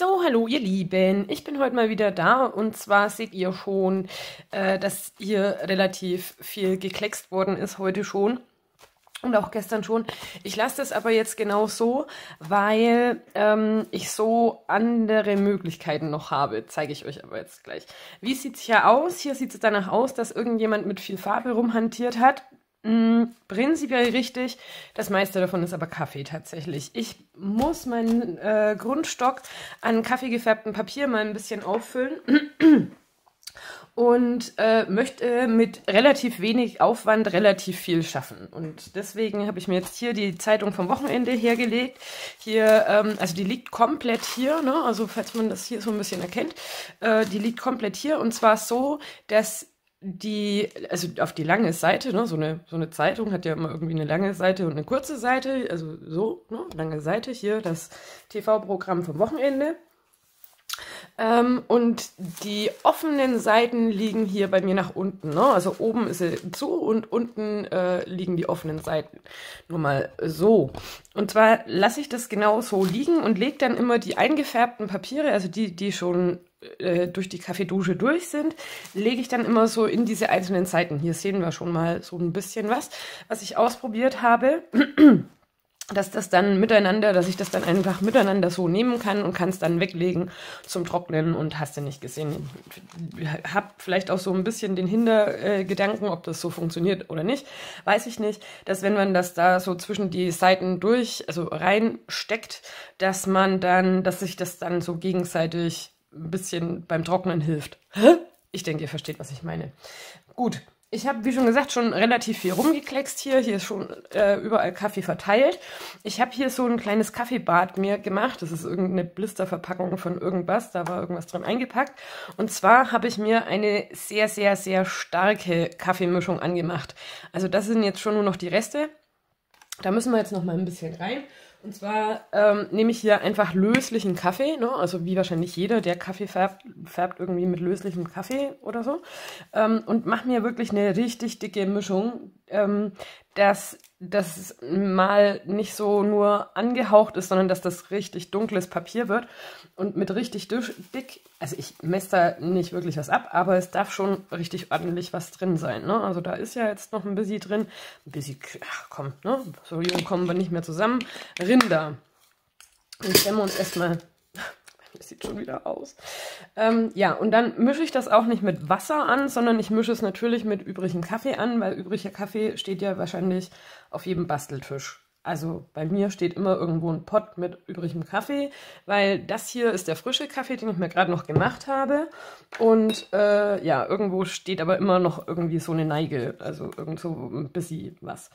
So, hallo ihr Lieben. Ich bin heute mal wieder da und zwar seht ihr schon, äh, dass hier relativ viel gekleckst worden ist heute schon. Und auch gestern schon. Ich lasse das aber jetzt genau so, weil ähm, ich so andere Möglichkeiten noch habe. Zeige ich euch aber jetzt gleich. Wie sieht es hier aus? Hier sieht es danach aus, dass irgendjemand mit viel Farbe rumhantiert hat. Mm, prinzipiell richtig. Das meiste davon ist aber Kaffee tatsächlich. Ich muss meinen äh, Grundstock an kaffeegefärbtem Papier mal ein bisschen auffüllen. und äh, möchte mit relativ wenig Aufwand relativ viel schaffen. Und deswegen habe ich mir jetzt hier die Zeitung vom Wochenende hergelegt. Hier, ähm, also die liegt komplett hier, ne? also falls man das hier so ein bisschen erkennt, äh, die liegt komplett hier und zwar so, dass die, also auf die lange Seite, ne, so eine, so eine Zeitung hat ja immer irgendwie eine lange Seite und eine kurze Seite, also so, ne, lange Seite, hier das TV-Programm vom Wochenende. Ähm, und die offenen Seiten liegen hier bei mir nach unten. Ne? Also oben ist sie zu und unten äh, liegen die offenen Seiten. Nur mal so. Und zwar lasse ich das genau so liegen und lege dann immer die eingefärbten Papiere, also die, die schon äh, durch die Kaffeedusche durch sind, lege ich dann immer so in diese einzelnen Seiten. Hier sehen wir schon mal so ein bisschen was, was ich ausprobiert habe dass das dann miteinander, dass ich das dann einfach miteinander so nehmen kann und kann es dann weglegen zum Trocknen und hast du nicht gesehen. Hab vielleicht auch so ein bisschen den Hintergedanken, ob das so funktioniert oder nicht, weiß ich nicht, dass wenn man das da so zwischen die Seiten durch, also reinsteckt, dass man dann, dass sich das dann so gegenseitig ein bisschen beim Trocknen hilft. Ich denke, ihr versteht, was ich meine. Gut, ich habe, wie schon gesagt, schon relativ viel rumgekleckst hier. Hier ist schon äh, überall Kaffee verteilt. Ich habe hier so ein kleines Kaffeebad mir gemacht. Das ist irgendeine Blisterverpackung von irgendwas. Da war irgendwas drin eingepackt. Und zwar habe ich mir eine sehr, sehr, sehr starke Kaffeemischung angemacht. Also das sind jetzt schon nur noch die Reste. Da müssen wir jetzt noch mal ein bisschen rein. Und zwar ähm, nehme ich hier einfach löslichen Kaffee, ne? also wie wahrscheinlich jeder, der Kaffee färbt, färbt irgendwie mit löslichem Kaffee oder so. Ähm, und mache mir wirklich eine richtig dicke Mischung, ähm, dass das mal nicht so nur angehaucht ist, sondern dass das richtig dunkles Papier wird und mit richtig dick, also ich messe da nicht wirklich was ab, aber es darf schon richtig ordentlich was drin sein. Ne? Also da ist ja jetzt noch ein bisschen drin, ein bisschen, ach komm, ne? so jung kommen wir nicht mehr zusammen. Rinder. Dann stellen wir uns erstmal das sieht schon wieder aus. Ähm, ja, und dann mische ich das auch nicht mit Wasser an, sondern ich mische es natürlich mit übrigem Kaffee an, weil übriger Kaffee steht ja wahrscheinlich auf jedem Basteltisch. Also bei mir steht immer irgendwo ein Pott mit übrigem Kaffee, weil das hier ist der frische Kaffee, den ich mir gerade noch gemacht habe. Und äh, ja, irgendwo steht aber immer noch irgendwie so eine Neige, also irgend so ein bisschen was.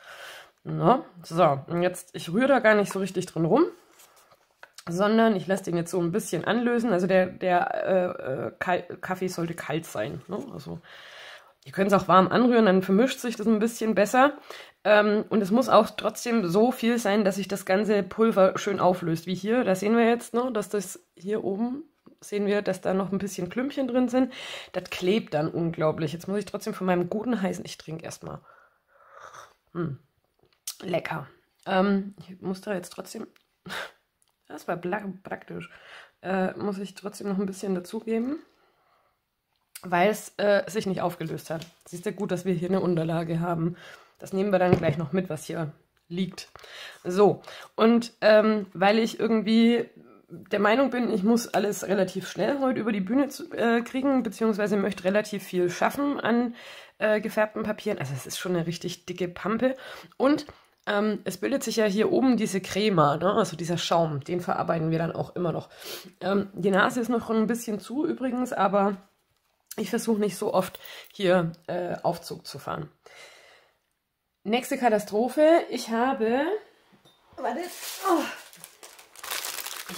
Na, so, und jetzt, ich rühre da gar nicht so richtig drin rum sondern ich lasse den jetzt so ein bisschen anlösen. Also der, der äh, äh Kaffee sollte kalt sein. Ne? Also ihr könnt es auch warm anrühren, dann vermischt sich das ein bisschen besser. Ähm, und es muss auch trotzdem so viel sein, dass sich das ganze Pulver schön auflöst, wie hier. Da sehen wir jetzt noch, dass das hier oben, sehen wir, dass da noch ein bisschen Klümpchen drin sind. Das klebt dann unglaublich. Jetzt muss ich trotzdem von meinem guten heißen, ich trinke erstmal. Hm. Lecker. Ähm, ich muss da jetzt trotzdem das war praktisch. Äh, muss ich trotzdem noch ein bisschen dazugeben, weil es äh, sich nicht aufgelöst hat. Siehst du, gut, dass wir hier eine Unterlage haben. Das nehmen wir dann gleich noch mit, was hier liegt. So, und ähm, weil ich irgendwie der Meinung bin, ich muss alles relativ schnell heute über die Bühne zu, äh, kriegen, beziehungsweise möchte relativ viel schaffen an äh, gefärbten Papieren. Also es ist schon eine richtig dicke Pampe. Und ähm, es bildet sich ja hier oben diese Crema, ne? also dieser Schaum, den verarbeiten wir dann auch immer noch. Ähm, die Nase ist noch ein bisschen zu übrigens, aber ich versuche nicht so oft hier äh, Aufzug zu fahren. Nächste Katastrophe. Ich habe, warte, oh,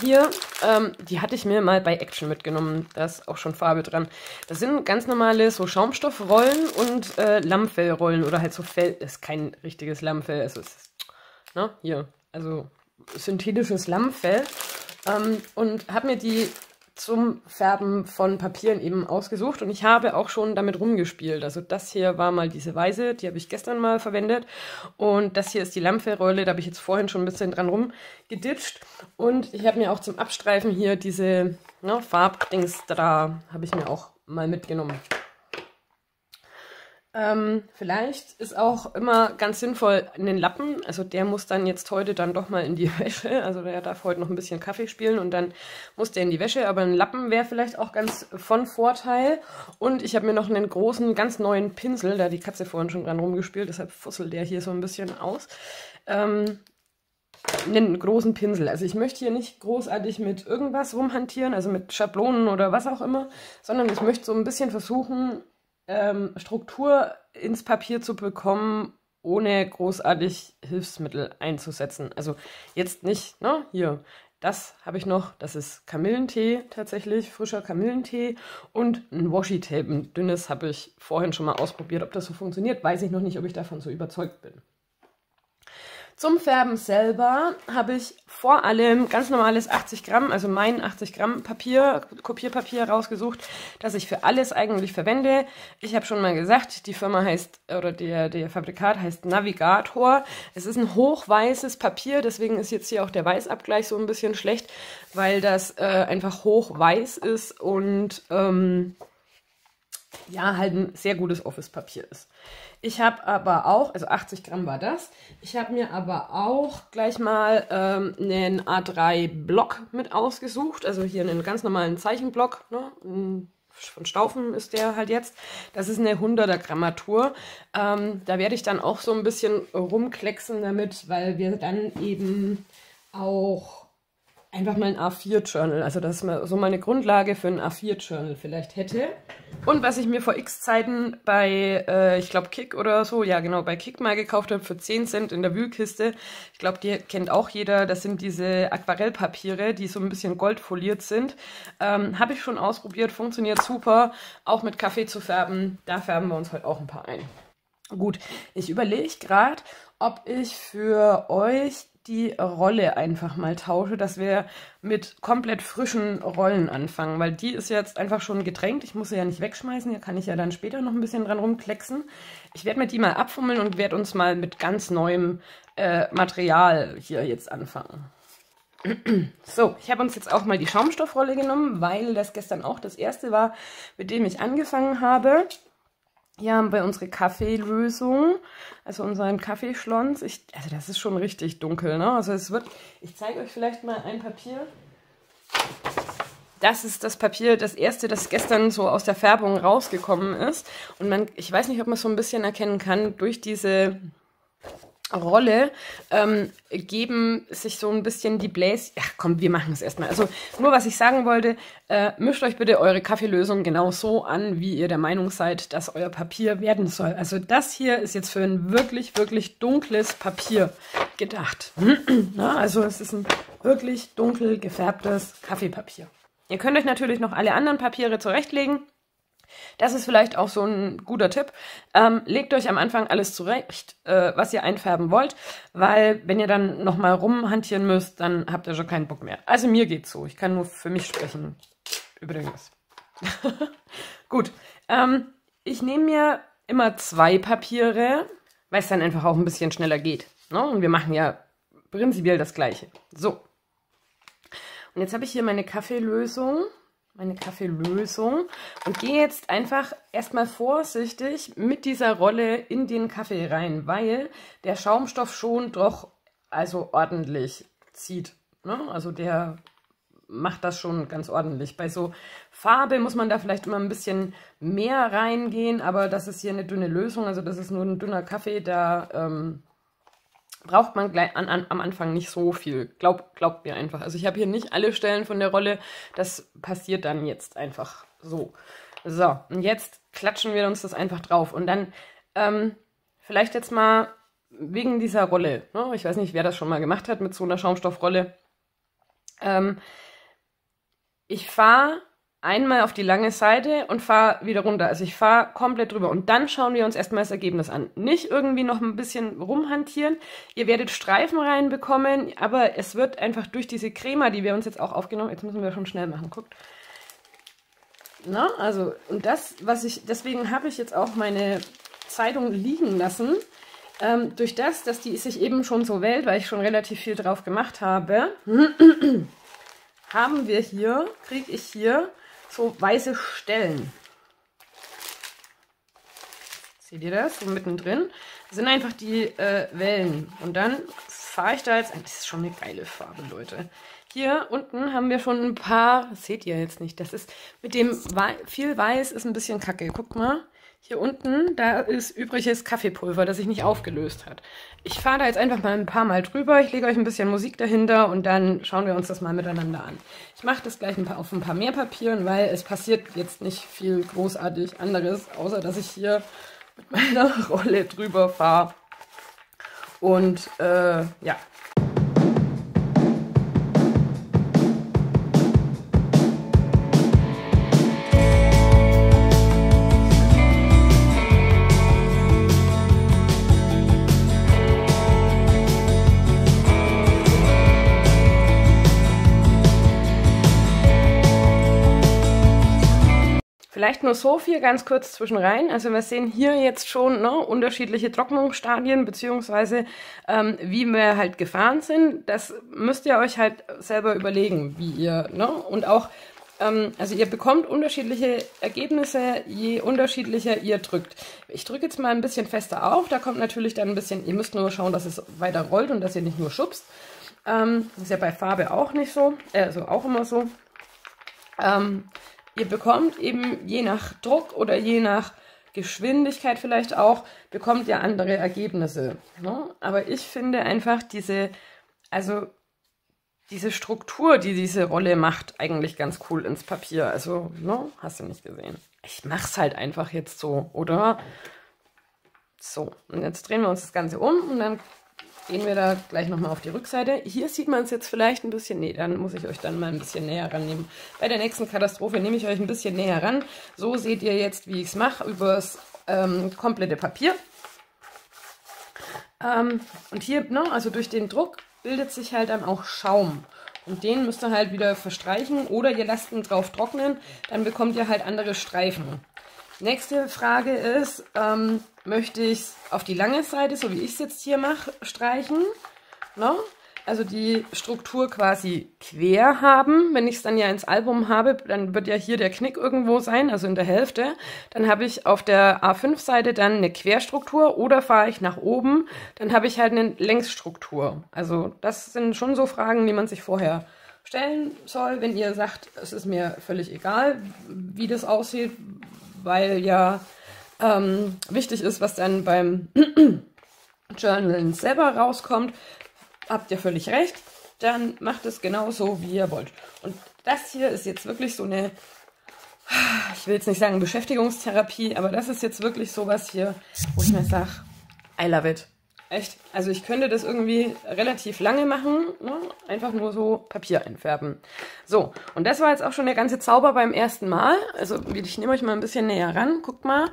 hier, ähm, die hatte ich mir mal bei Action mitgenommen. Da ist auch schon Farbe dran. Das sind ganz normale so Schaumstoffrollen und äh, Lammfellrollen oder halt so Fell. Das ist kein richtiges Lammfell. Es ist, ne, hier, also synthetisches Lammfell. Ähm, und habe mir die zum Färben von Papieren eben ausgesucht und ich habe auch schon damit rumgespielt. Also das hier war mal diese Weise, die habe ich gestern mal verwendet und das hier ist die Lampfe-Rolle, da habe ich jetzt vorhin schon ein bisschen dran rumgeditscht und ich habe mir auch zum Abstreifen hier diese ne, Farbdings da, habe ich mir auch mal mitgenommen. Ähm, vielleicht ist auch immer ganz sinnvoll einen Lappen, also der muss dann jetzt heute dann doch mal in die Wäsche, also der darf heute noch ein bisschen Kaffee spielen und dann muss der in die Wäsche, aber ein Lappen wäre vielleicht auch ganz von Vorteil. Und ich habe mir noch einen großen, ganz neuen Pinsel, da die Katze vorhin schon dran rumgespielt, deshalb fusselt der hier so ein bisschen aus. Ähm, einen großen Pinsel. Also ich möchte hier nicht großartig mit irgendwas rumhantieren, also mit Schablonen oder was auch immer, sondern ich möchte so ein bisschen versuchen, ähm, Struktur ins Papier zu bekommen, ohne großartig Hilfsmittel einzusetzen. Also jetzt nicht, ne, hier, das habe ich noch, das ist Kamillentee tatsächlich, frischer Kamillentee und ein Washi-Tape, ein dünnes habe ich vorhin schon mal ausprobiert. Ob das so funktioniert, weiß ich noch nicht, ob ich davon so überzeugt bin. Zum Färben selber habe ich vor allem ganz normales 80 Gramm, also mein 80 Gramm Papier, Kopierpapier rausgesucht, das ich für alles eigentlich verwende. Ich habe schon mal gesagt, die Firma heißt, oder der, der Fabrikat heißt Navigator. Es ist ein hochweißes Papier, deswegen ist jetzt hier auch der Weißabgleich so ein bisschen schlecht, weil das äh, einfach hochweiß ist und ähm, ja, halt ein sehr gutes Office-Papier ist. Ich habe aber auch, also 80 Gramm war das, ich habe mir aber auch gleich mal ähm, einen A3-Block mit ausgesucht, also hier einen ganz normalen Zeichenblock, ne? von Staufen ist der halt jetzt. Das ist eine 100er Grammatur. Ähm, da werde ich dann auch so ein bisschen rumklecksen damit, weil wir dann eben auch einfach mal ein A4-Journal, also dass man so mal eine Grundlage für ein A4-Journal vielleicht hätte. Und was ich mir vor x Zeiten bei, äh, ich glaube Kick oder so, ja genau, bei Kick mal gekauft habe für 10 Cent in der Wühlkiste. Ich glaube, die kennt auch jeder. Das sind diese Aquarellpapiere, die so ein bisschen goldfoliert sind. Ähm, habe ich schon ausprobiert, funktioniert super. Auch mit Kaffee zu färben, da färben wir uns heute auch ein paar ein. Gut, ich überlege gerade, ob ich für euch die Rolle einfach mal tausche, dass wir mit komplett frischen Rollen anfangen, weil die ist jetzt einfach schon getränkt. Ich muss sie ja nicht wegschmeißen, hier kann ich ja dann später noch ein bisschen dran rumklecksen. Ich werde mir die mal abfummeln und werde uns mal mit ganz neuem äh, Material hier jetzt anfangen. So, ich habe uns jetzt auch mal die Schaumstoffrolle genommen, weil das gestern auch das erste war, mit dem ich angefangen habe. Hier haben wir unsere Kaffeelösung, also unseren Kaffeeschlons. Ich, also das ist schon richtig dunkel, ne? Also es wird, ich zeige euch vielleicht mal ein Papier. Das ist das Papier, das erste, das gestern so aus der Färbung rausgekommen ist. Und man, ich weiß nicht, ob man es so ein bisschen erkennen kann, durch diese Rolle ähm, geben sich so ein bisschen die Bläs. Ach komm, wir machen es erstmal. Also nur was ich sagen wollte, äh, mischt euch bitte eure Kaffeelösung genau so an, wie ihr der Meinung seid, dass euer Papier werden soll. Also das hier ist jetzt für ein wirklich, wirklich dunkles Papier gedacht. Na, also es ist ein wirklich dunkel gefärbtes Kaffeepapier. Ihr könnt euch natürlich noch alle anderen Papiere zurechtlegen. Das ist vielleicht auch so ein guter Tipp. Ähm, legt euch am Anfang alles zurecht, äh, was ihr einfärben wollt, weil wenn ihr dann nochmal rumhantieren müsst, dann habt ihr schon keinen Bock mehr. Also mir geht's so. Ich kann nur für mich sprechen. Übrigens. Gut. Ähm, ich nehme mir immer zwei Papiere, weil es dann einfach auch ein bisschen schneller geht. Ne? Und wir machen ja prinzipiell das Gleiche. So. Und jetzt habe ich hier meine Kaffeelösung meine Kaffeelösung und gehe jetzt einfach erstmal vorsichtig mit dieser Rolle in den Kaffee rein, weil der Schaumstoff schon doch also ordentlich zieht. Ne? Also der macht das schon ganz ordentlich. Bei so Farbe muss man da vielleicht immer ein bisschen mehr reingehen, aber das ist hier eine dünne Lösung, also das ist nur ein dünner Kaffee, da ähm, braucht man gleich an, an, am Anfang nicht so viel. Glaub, glaubt mir einfach. Also ich habe hier nicht alle Stellen von der Rolle. Das passiert dann jetzt einfach so. So, und jetzt klatschen wir uns das einfach drauf. Und dann ähm, vielleicht jetzt mal wegen dieser Rolle. Ne? Ich weiß nicht, wer das schon mal gemacht hat mit so einer Schaumstoffrolle. Ähm, ich fahre einmal auf die lange Seite und fahre wieder runter. Also ich fahre komplett drüber. Und dann schauen wir uns erstmal das Ergebnis an. Nicht irgendwie noch ein bisschen rumhantieren. Ihr werdet Streifen reinbekommen, aber es wird einfach durch diese Crema, die wir uns jetzt auch aufgenommen, jetzt müssen wir schon schnell machen, guckt. Na, also, und das, was ich, deswegen habe ich jetzt auch meine Zeitung liegen lassen. Ähm, durch das, dass die sich eben schon so wählt, weil ich schon relativ viel drauf gemacht habe, haben wir hier, kriege ich hier so weiße Stellen. Seht ihr das? So mittendrin. Das sind einfach die äh, Wellen. Und dann fahre ich da jetzt. Das ist schon eine geile Farbe, Leute. Hier unten haben wir schon ein paar. Das seht ihr jetzt nicht. Das ist mit dem Wei viel Weiß ist ein bisschen kacke. Guckt mal. Hier unten, da ist übriges Kaffeepulver, das sich nicht aufgelöst hat. Ich fahre da jetzt einfach mal ein paar Mal drüber. Ich lege euch ein bisschen Musik dahinter und dann schauen wir uns das mal miteinander an. Ich mache das gleich ein paar, auf ein paar mehr Papieren, weil es passiert jetzt nicht viel großartig anderes, außer dass ich hier mit meiner Rolle drüber fahre. Und äh, ja, Vielleicht nur so viel ganz kurz zwischen rein. Also wir sehen hier jetzt schon ne, unterschiedliche Trocknungsstadien, beziehungsweise ähm, wie wir halt gefahren sind. Das müsst ihr euch halt selber überlegen, wie ihr, ne? Und auch, ähm, also ihr bekommt unterschiedliche Ergebnisse, je unterschiedlicher ihr drückt. Ich drücke jetzt mal ein bisschen fester auf, da kommt natürlich dann ein bisschen, ihr müsst nur schauen, dass es weiter rollt und dass ihr nicht nur schubst. Ähm, ist ja bei Farbe auch nicht so, also auch immer so. Ähm, Ihr bekommt eben je nach Druck oder je nach Geschwindigkeit vielleicht auch, bekommt ihr andere Ergebnisse. Ne? Aber ich finde einfach diese, also diese Struktur, die diese Rolle macht, eigentlich ganz cool ins Papier. Also, ne? hast du nicht gesehen. Ich mach's halt einfach jetzt so, oder? So, und jetzt drehen wir uns das Ganze um und dann gehen wir da gleich nochmal auf die Rückseite. Hier sieht man es jetzt vielleicht ein bisschen, nee, dann muss ich euch dann mal ein bisschen näher rannehmen. Bei der nächsten Katastrophe nehme ich euch ein bisschen näher ran. So seht ihr jetzt, wie ich es mache, übers ähm, komplette Papier. Ähm, und hier, ne, also durch den Druck bildet sich halt dann auch Schaum. Und den müsst ihr halt wieder verstreichen oder ihr lasst ihn drauf trocknen, dann bekommt ihr halt andere Streifen. Nächste Frage ist, ähm, möchte ich es auf die lange Seite, so wie ich es jetzt hier mache, streichen? No? Ne? Also die Struktur quasi quer haben. Wenn ich es dann ja ins Album habe, dann wird ja hier der Knick irgendwo sein, also in der Hälfte. Dann habe ich auf der A5-Seite dann eine Querstruktur oder fahre ich nach oben, dann habe ich halt eine Längsstruktur. Also das sind schon so Fragen, die man sich vorher stellen soll, wenn ihr sagt, es ist mir völlig egal, wie das aussieht, weil ja ähm, wichtig ist, was dann beim Journal selber rauskommt. Habt ihr völlig recht. Dann macht es genauso, wie ihr wollt. Und das hier ist jetzt wirklich so eine, ich will jetzt nicht sagen Beschäftigungstherapie, aber das ist jetzt wirklich sowas hier, wo ich mir sage, I love it. Echt. Also ich könnte das irgendwie relativ lange machen, ne? einfach nur so Papier einfärben. So, und das war jetzt auch schon der ganze Zauber beim ersten Mal. Also ich nehme euch mal ein bisschen näher ran. Guckt mal,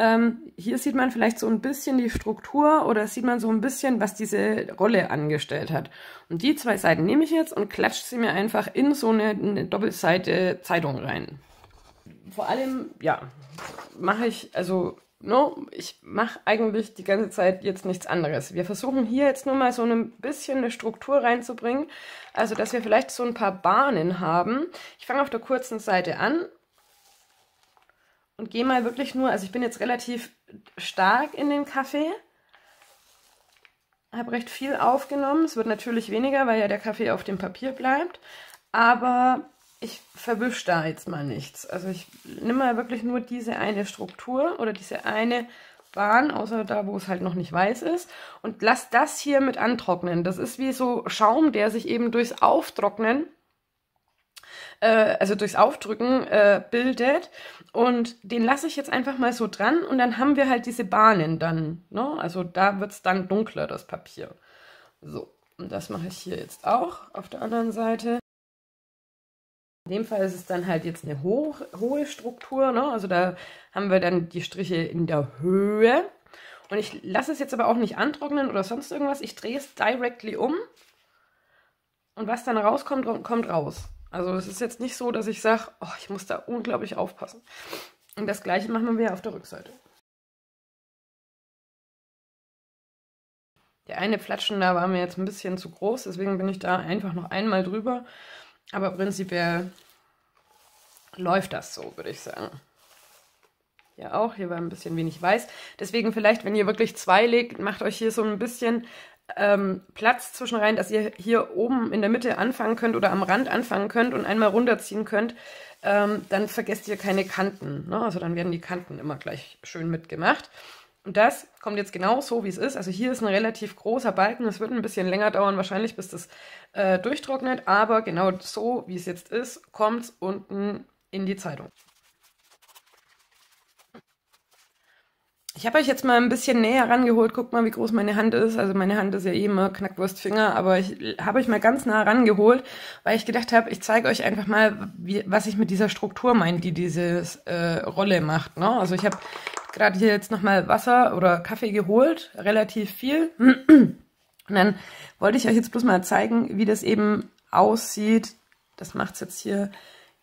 ähm, hier sieht man vielleicht so ein bisschen die Struktur oder sieht man so ein bisschen, was diese Rolle angestellt hat. Und die zwei Seiten nehme ich jetzt und klatsche sie mir einfach in so eine, eine Doppelseite Zeitung rein. Vor allem, ja, mache ich, also no, ich mache eigentlich die ganze Zeit jetzt nichts anderes. Wir versuchen hier jetzt nur mal so ein bisschen eine Struktur reinzubringen, also dass wir vielleicht so ein paar Bahnen haben. Ich fange auf der kurzen Seite an und gehe mal wirklich nur, also ich bin jetzt relativ stark in den Kaffee, habe recht viel aufgenommen. Es wird natürlich weniger, weil ja der Kaffee auf dem Papier bleibt, aber ich verwische da jetzt mal nichts. Also ich nehme mal wirklich nur diese eine Struktur oder diese eine Bahn, außer da, wo es halt noch nicht weiß ist, und lass das hier mit antrocknen. Das ist wie so Schaum, der sich eben durchs Auftrocknen, äh, also durchs Aufdrücken äh, bildet. Und den lasse ich jetzt einfach mal so dran und dann haben wir halt diese Bahnen dann. Ne? Also da wird es dann dunkler, das Papier. So, und das mache ich hier jetzt auch auf der anderen Seite. In dem Fall ist es dann halt jetzt eine hoch, hohe Struktur, ne? also da haben wir dann die Striche in der Höhe. Und ich lasse es jetzt aber auch nicht antrocknen oder sonst irgendwas. Ich drehe es directly um und was dann rauskommt, kommt raus. Also es ist jetzt nicht so, dass ich sage, oh, ich muss da unglaublich aufpassen. Und das gleiche machen wir auf der Rückseite. Der eine Flatschen da war mir jetzt ein bisschen zu groß, deswegen bin ich da einfach noch einmal drüber. Aber prinzipiell läuft das so, würde ich sagen. Ja, auch. Hier war ein bisschen wenig weiß. Deswegen vielleicht, wenn ihr wirklich zwei legt, macht euch hier so ein bisschen ähm, Platz zwischen rein, dass ihr hier oben in der Mitte anfangen könnt oder am Rand anfangen könnt und einmal runterziehen könnt. Ähm, dann vergesst ihr keine Kanten. Ne? Also dann werden die Kanten immer gleich schön mitgemacht. Und das kommt jetzt genau so, wie es ist. Also hier ist ein relativ großer Balken. Es wird ein bisschen länger dauern, wahrscheinlich, bis das äh, durchtrocknet. Aber genau so, wie es jetzt ist, kommt es unten in die Zeitung. Ich habe euch jetzt mal ein bisschen näher rangeholt. Guckt mal, wie groß meine Hand ist. Also meine Hand ist ja eh immer Knackwurstfinger, aber ich habe euch mal ganz nah rangeholt, weil ich gedacht habe, ich zeige euch einfach mal, wie, was ich mit dieser Struktur meine, die diese äh, Rolle macht. Ne? Also ich habe gerade hier jetzt nochmal Wasser oder Kaffee geholt, relativ viel. Und dann wollte ich euch jetzt bloß mal zeigen, wie das eben aussieht. Das macht es jetzt hier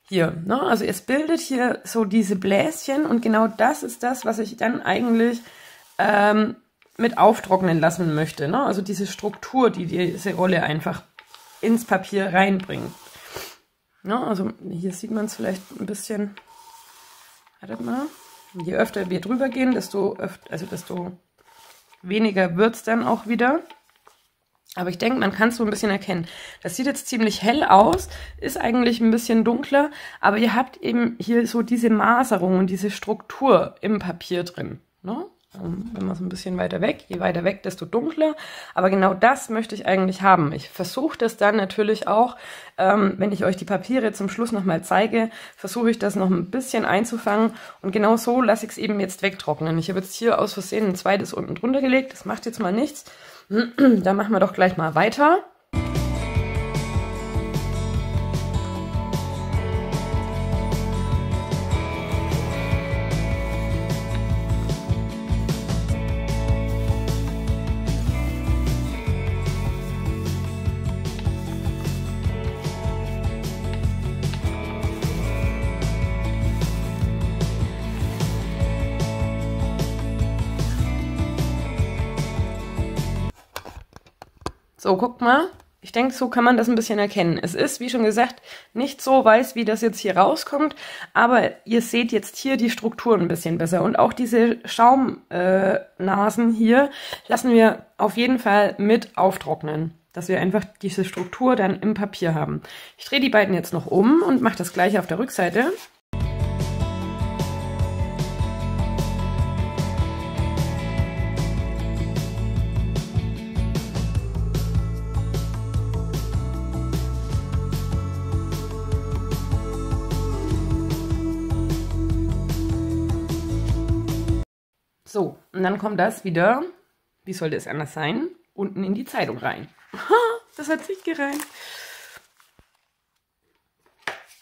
hier. Ne? Also es bildet hier so diese Bläschen und genau das ist das, was ich dann eigentlich ähm, mit auftrocknen lassen möchte. Ne? Also diese Struktur, die diese Rolle einfach ins Papier reinbringt. Ne? Also hier sieht man es vielleicht ein bisschen. Wartet mal. Je öfter wir drüber gehen, desto öfter, also desto weniger wird es dann auch wieder. Aber ich denke, man kann es so ein bisschen erkennen. Das sieht jetzt ziemlich hell aus, ist eigentlich ein bisschen dunkler, aber ihr habt eben hier so diese Maserung und diese Struktur im Papier drin. Ne? Ähm, wenn man so ein bisschen weiter weg, je weiter weg, desto dunkler. Aber genau das möchte ich eigentlich haben. Ich versuche das dann natürlich auch, ähm, wenn ich euch die Papiere zum Schluss nochmal zeige, versuche ich das noch ein bisschen einzufangen. Und genau so lasse ich es eben jetzt wegtrocknen. Ich habe jetzt hier aus Versehen ein zweites unten drunter gelegt. Das macht jetzt mal nichts. Dann machen wir doch gleich mal weiter. So, guckt mal. Ich denke, so kann man das ein bisschen erkennen. Es ist, wie schon gesagt, nicht so weiß, wie das jetzt hier rauskommt, aber ihr seht jetzt hier die Strukturen ein bisschen besser. Und auch diese Schaumnasen äh, hier lassen wir auf jeden Fall mit auftrocknen, dass wir einfach diese Struktur dann im Papier haben. Ich drehe die beiden jetzt noch um und mache das gleiche auf der Rückseite. So, und dann kommt das wieder, wie sollte es anders sein, unten in die Zeitung rein. das hat sich gereimt.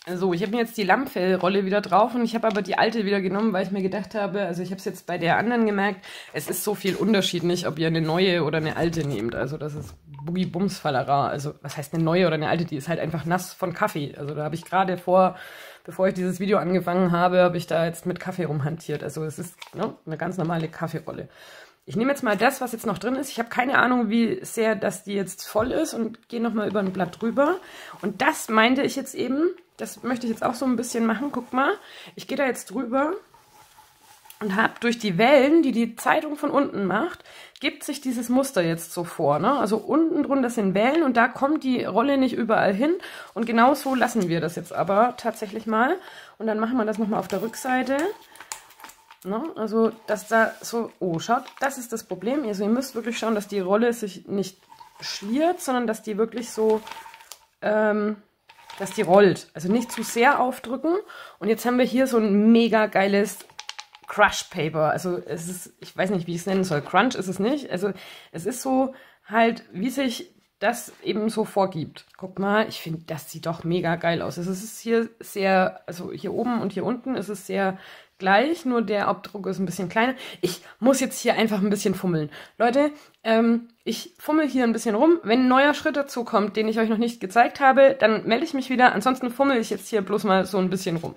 So, ich habe mir jetzt die Lammfellrolle wieder drauf und ich habe aber die alte wieder genommen, weil ich mir gedacht habe, also ich habe es jetzt bei der anderen gemerkt, es ist so viel Unterschied nicht, ob ihr eine neue oder eine alte nehmt. Also das ist Boogie Bums Fallera. Also was heißt eine neue oder eine alte? Die ist halt einfach nass von Kaffee. Also da habe ich gerade vor bevor ich dieses Video angefangen habe, habe ich da jetzt mit Kaffee rumhantiert. Also es ist ne, eine ganz normale Kaffeerolle. Ich nehme jetzt mal das, was jetzt noch drin ist. Ich habe keine Ahnung, wie sehr das die jetzt voll ist und gehe nochmal über ein Blatt drüber. Und das meinte ich jetzt eben, das möchte ich jetzt auch so ein bisschen machen. Guck mal, ich gehe da jetzt drüber und habe durch die Wellen, die die Zeitung von unten macht, gibt sich dieses Muster jetzt so vor. Ne? Also unten drunter sind Wellen und da kommt die Rolle nicht überall hin. Und genau so lassen wir das jetzt aber tatsächlich mal. Und dann machen wir das nochmal auf der Rückseite. Ne? Also, dass da so... Oh, schaut, das ist das Problem. Also ihr müsst wirklich schauen, dass die Rolle sich nicht schliert, sondern dass die wirklich so... Ähm, dass die rollt. Also nicht zu sehr aufdrücken. Und jetzt haben wir hier so ein mega geiles Crush Paper. Also es ist, ich weiß nicht, wie ich es nennen soll. Crunch ist es nicht. Also es ist so halt, wie sich das eben so vorgibt. Guck mal, ich finde, das sieht doch mega geil aus. Es ist hier sehr, also hier oben und hier unten ist es sehr gleich, nur der Abdruck ist ein bisschen kleiner. Ich muss jetzt hier einfach ein bisschen fummeln. Leute, ähm, ich fummel hier ein bisschen rum. Wenn ein neuer Schritt dazu kommt, den ich euch noch nicht gezeigt habe, dann melde ich mich wieder. Ansonsten fummel ich jetzt hier bloß mal so ein bisschen rum.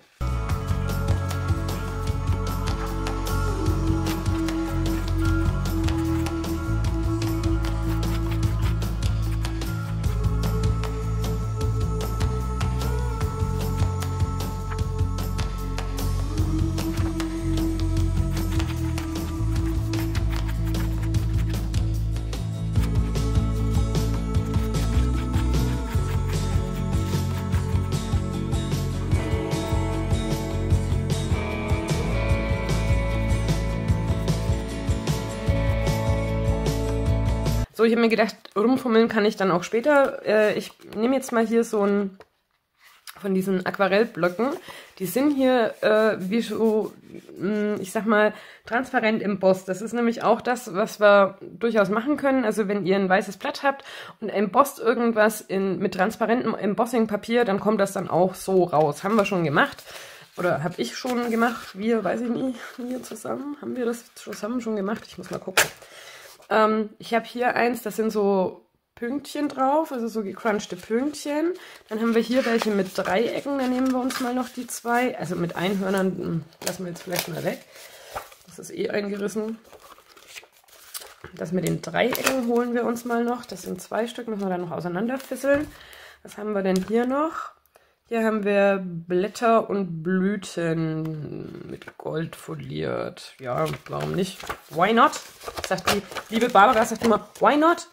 Habe mir gedacht, rumfummeln kann ich dann auch später. Äh, ich nehme jetzt mal hier so ein von diesen Aquarellblöcken. Die sind hier äh, wie so, mh, hm, ich sag mal, transparent im Boss. Das ist nämlich auch das, was wir durchaus machen können. Also wenn ihr ein weißes Blatt habt und embost irgendwas in, mit transparentem Embossing-Papier, dann kommt das dann auch so raus. Haben wir schon gemacht. Oder habe ich schon gemacht. Wir, weiß ich nicht, wir zusammen. Haben wir das zusammen schon gemacht? Ich muss mal gucken. Ähm, ich habe hier eins, das sind so Pünktchen drauf, also so gecrunchte Pünktchen. Dann haben wir hier welche mit Dreiecken, da nehmen wir uns mal noch die zwei. Also mit Einhörnern hm, lassen wir jetzt vielleicht mal weg. Das ist eh eingerissen. Das mit den Dreiecken holen wir uns mal noch. Das sind zwei Stück, müssen wir dann noch auseinanderfisseln. Was haben wir denn hier noch? Hier haben wir Blätter und Blüten mit Gold foliert. Ja, warum nicht? Why not? Sagt die liebe Barbara, sagt immer, why not?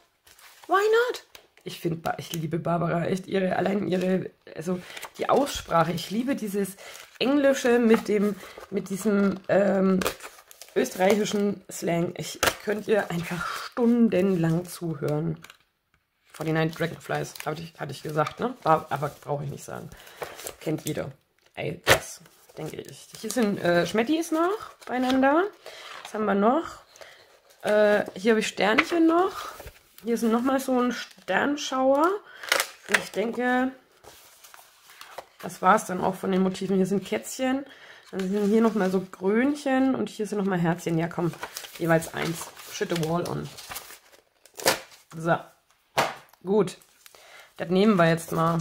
Why not? Ich finde, ich liebe Barbara echt ihre, allein ihre, also die Aussprache. Ich liebe dieses Englische mit dem, mit diesem ähm, österreichischen Slang. Ich, ich könnte ihr einfach stundenlang zuhören. 49 Dragonflies, hatte ich, hatte ich gesagt, ne? War, aber brauche ich nicht sagen. Kennt jeder. Ey, das denke ich. Hier sind äh, Schmettis noch beieinander. Was haben wir noch? Äh, hier habe ich Sternchen noch. Hier ist nochmal so ein Sternschauer. Und ich denke, das war es dann auch von den Motiven. Hier sind Kätzchen. Dann sind hier nochmal so Grönchen und hier sind nochmal Herzchen. Ja, komm, jeweils eins. Shit the wall on. So. Gut, das nehmen wir jetzt mal.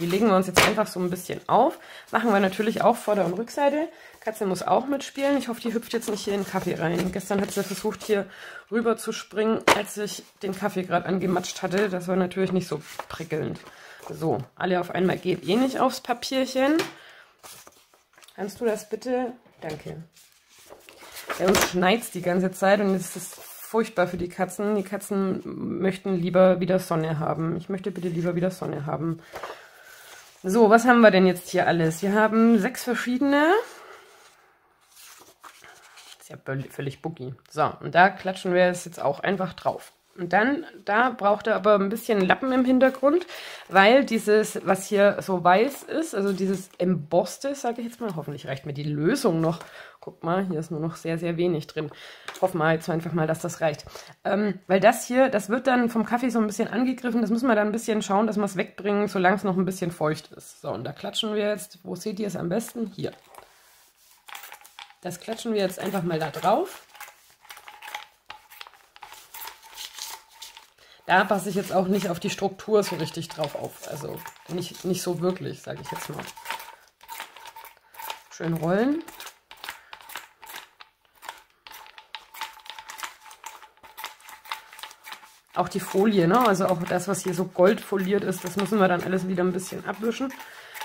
Die legen wir uns jetzt einfach so ein bisschen auf. Machen wir natürlich auch Vorder- und Rückseite. Katze muss auch mitspielen. Ich hoffe, die hüpft jetzt nicht hier in den Kaffee rein. Gestern hat sie versucht, hier rüber zu springen, als ich den Kaffee gerade angematscht hatte. Das war natürlich nicht so prickelnd. So, alle auf einmal geht eh nicht aufs Papierchen. Kannst du das bitte? Danke. Bei uns schneit die ganze Zeit und es ist furchtbar für die Katzen. Die Katzen möchten lieber wieder Sonne haben. Ich möchte bitte lieber wieder Sonne haben. So, was haben wir denn jetzt hier alles? Wir haben sechs verschiedene. Ist ja völlig boogie. So, und da klatschen wir es jetzt auch einfach drauf. Und dann, da braucht er aber ein bisschen Lappen im Hintergrund, weil dieses, was hier so weiß ist, also dieses Embosste, sage ich jetzt mal, hoffentlich reicht mir die Lösung noch. Guck mal, hier ist nur noch sehr, sehr wenig drin. Hoffen wir jetzt einfach mal, dass das reicht. Ähm, weil das hier, das wird dann vom Kaffee so ein bisschen angegriffen, das müssen wir dann ein bisschen schauen, dass wir es wegbringen, solange es noch ein bisschen feucht ist. So, und da klatschen wir jetzt, wo seht ihr es am besten? Hier. Das klatschen wir jetzt einfach mal da drauf. Da passe ich jetzt auch nicht auf die Struktur so richtig drauf auf. Also nicht, nicht so wirklich, sage ich jetzt mal. Schön rollen. Auch die Folie, ne? also auch das, was hier so goldfoliert ist, das müssen wir dann alles wieder ein bisschen abwischen.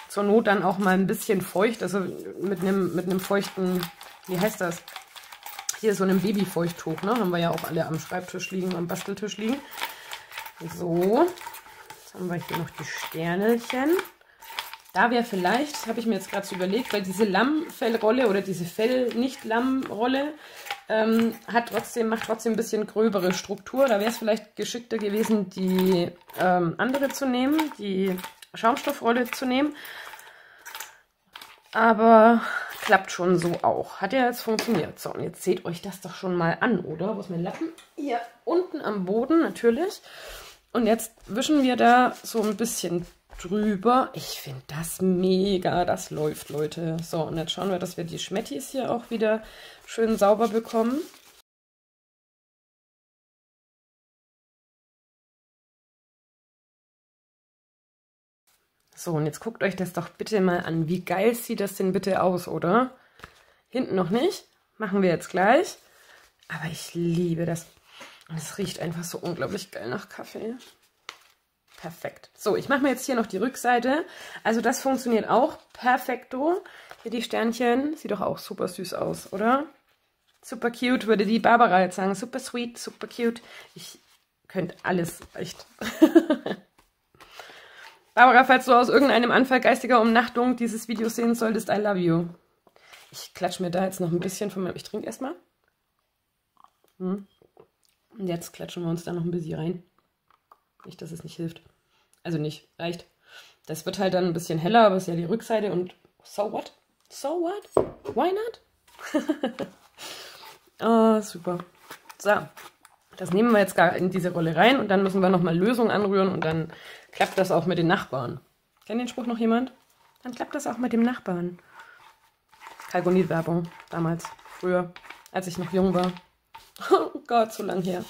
Zur Not dann auch mal ein bisschen feucht, also mit einem, mit feuchten, wie heißt das? Hier so einem Babyfeuchttuch, ne? haben wir ja auch alle am Schreibtisch liegen, am Basteltisch liegen. So, jetzt haben wir hier noch die Sternelchen. Da wäre vielleicht, habe ich mir jetzt gerade so überlegt, weil diese Lammfellrolle oder diese Fell-Nicht-Lammrolle ähm, hat trotzdem, macht trotzdem ein bisschen gröbere Struktur. Da wäre es vielleicht geschickter gewesen, die ähm, andere zu nehmen, die Schaumstoffrolle zu nehmen. Aber klappt schon so auch. Hat ja jetzt funktioniert. So, und jetzt seht euch das doch schon mal an, oder? Wo ist mein Lappen? Hier unten am Boden natürlich. Und jetzt wischen wir da so ein bisschen drüber. Ich finde das mega. Das läuft, Leute. So, und jetzt schauen wir, dass wir die Schmettis hier auch wieder schön sauber bekommen. So, und jetzt guckt euch das doch bitte mal an. Wie geil sieht das denn bitte aus, oder? Hinten noch nicht. Machen wir jetzt gleich. Aber ich liebe das. Es riecht einfach so unglaublich geil nach Kaffee. Perfekt. So, ich mache mir jetzt hier noch die Rückseite. Also das funktioniert auch perfekto. Hier die Sternchen. Sieht doch auch super süß aus, oder? Super cute, würde die Barbara jetzt sagen. Super sweet, super cute. Ich könnte alles, echt. Barbara, falls du aus irgendeinem Anfall geistiger Umnachtung dieses Video sehen solltest, I love you. Ich klatsche mir da jetzt noch ein bisschen von meinem... Ich trinke erstmal. Hm. Und jetzt klatschen wir uns da noch ein bisschen rein. Nicht, dass es nicht hilft. Also nicht, reicht. Das wird halt dann ein bisschen heller, aber es ist ja die Rückseite und so what? So what? Why not? oh, super. So, das nehmen wir jetzt gar in diese Rolle rein und dann müssen wir nochmal Lösung anrühren und dann klappt das auch mit den Nachbarn. Kennt den Spruch noch jemand? Dann klappt das auch mit dem Nachbarn. Kalgonit-Werbung damals, früher, als ich noch jung war. Oh Gott, so lang her.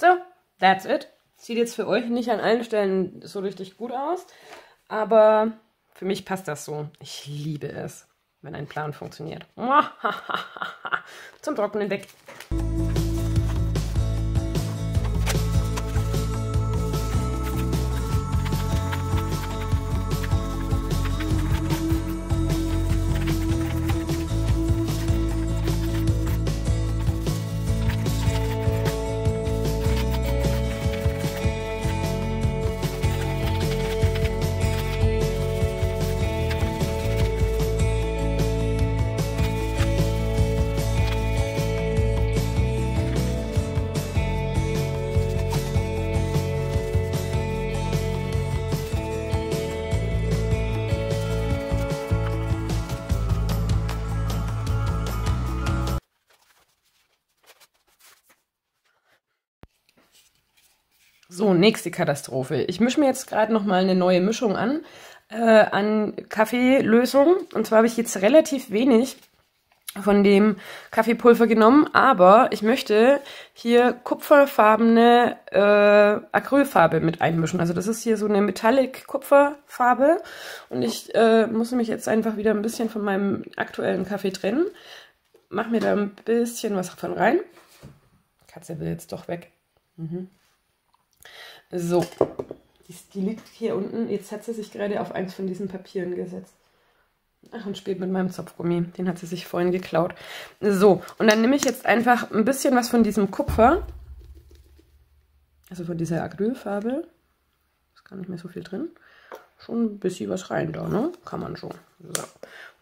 So, that's it. Sieht jetzt für euch nicht an allen Stellen so richtig gut aus, aber für mich passt das so. Ich liebe es, wenn ein Plan funktioniert. Zum Trocknen weg. So, nächste Katastrophe. Ich mische mir jetzt gerade noch mal eine neue Mischung an, äh, an Kaffeelösung. Und zwar habe ich jetzt relativ wenig von dem Kaffeepulver genommen, aber ich möchte hier kupferfarbene äh, Acrylfarbe mit einmischen. Also das ist hier so eine Metallic Kupferfarbe und ich äh, muss mich jetzt einfach wieder ein bisschen von meinem aktuellen Kaffee trennen. Mach mir da ein bisschen was von rein. Katze will jetzt doch weg. Mhm. So, die, die, liegt hier unten. Jetzt hat sie sich gerade auf eins von diesen Papieren gesetzt. Ach, und spielt mit meinem Zopfgummi. Den hat sie sich vorhin geklaut. So, und dann nehme ich jetzt einfach ein bisschen was von diesem Kupfer. Also von dieser Acrylfarbe. Ist gar nicht mehr so viel drin. Schon ein bisschen was rein da, ne? Kann man schon. So.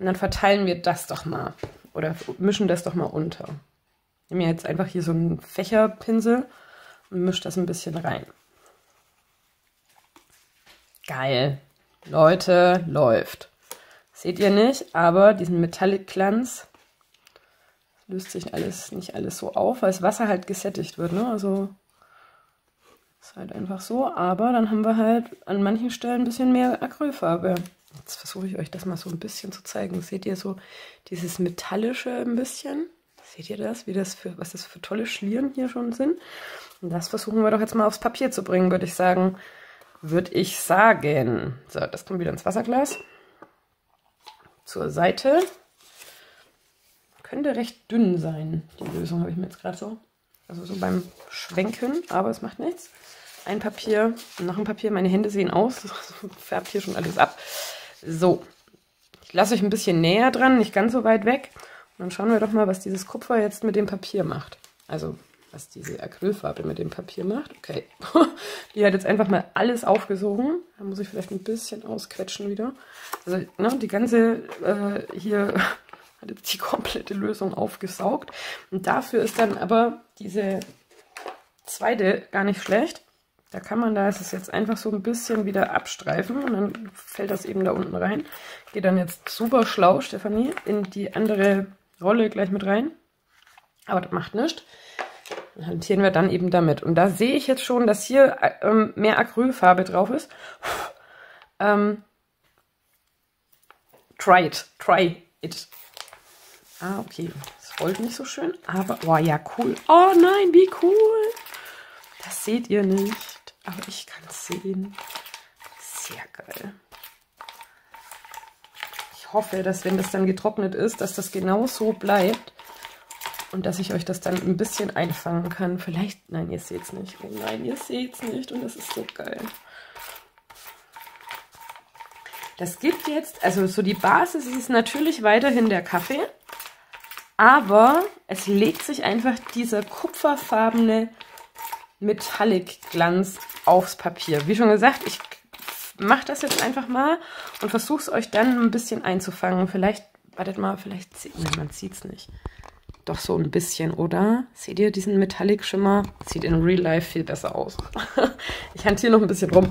Und dann verteilen wir das doch mal. Oder mischen das doch mal unter. Ich nehme jetzt einfach hier so einen Fächerpinsel und mische das ein bisschen rein. Geil. Leute, läuft. Seht ihr nicht, aber diesen Metallic-Glanz löst sich alles nicht alles so auf, weil das Wasser halt gesättigt wird. Ne? Also ist halt einfach so. Aber dann haben wir halt an manchen Stellen ein bisschen mehr Acrylfarbe. Jetzt versuche ich euch das mal so ein bisschen zu zeigen. Seht ihr so dieses Metallische ein bisschen? Seht ihr das, wie das für, was das für tolle Schlieren hier schon sind? Und das versuchen wir doch jetzt mal aufs Papier zu bringen, würde ich sagen würde ich sagen. So, das kommt wieder ins Wasserglas. Zur Seite. Könnte recht dünn sein, die Lösung, habe ich mir jetzt gerade so. Also so beim Schwenken, aber es macht nichts. Ein Papier, noch ein Papier. Meine Hände sehen aus. Färbt hier schon alles ab. So, ich lasse euch ein bisschen näher dran, nicht ganz so weit weg. Und dann schauen wir doch mal, was dieses Kupfer jetzt mit dem Papier macht. Also was diese Acrylfarbe mit dem Papier macht. Okay, die hat jetzt einfach mal alles aufgesogen. Da muss ich vielleicht ein bisschen ausquetschen wieder. Also ne, die ganze äh, hier hat jetzt die komplette Lösung aufgesaugt. Und dafür ist dann aber diese zweite gar nicht schlecht. Da kann man da, ist es jetzt einfach so ein bisschen wieder abstreifen und dann fällt das eben da unten rein. Geht dann jetzt super schlau, Stefanie, in die andere Rolle gleich mit rein. Aber das macht nichts. Hantieren wir dann eben damit. Und da sehe ich jetzt schon, dass hier ähm, mehr Acrylfarbe drauf ist. Ähm, try it. Try it. Ah, okay. Das rollt nicht so schön. Aber, oh ja, cool. Oh nein, wie cool. Das seht ihr nicht. Aber ich kann es sehen. Sehr geil. Ich hoffe, dass wenn das dann getrocknet ist, dass das genau so bleibt. Und dass ich euch das dann ein bisschen einfangen kann. Vielleicht, nein, ihr seht es nicht. Oh nein, ihr seht es nicht. Und das ist so geil. Das gibt jetzt, also so die Basis ist natürlich weiterhin der Kaffee. Aber es legt sich einfach dieser kupferfarbene Metallic-Glanz aufs Papier. Wie schon gesagt, ich mache das jetzt einfach mal und versuche es euch dann ein bisschen einzufangen. Vielleicht, wartet mal, vielleicht, nein, man sieht es nicht doch so ein bisschen, oder? Seht ihr diesen Metallic-Schimmer? Sieht in Real Life viel besser aus. ich hantiere noch ein bisschen rum.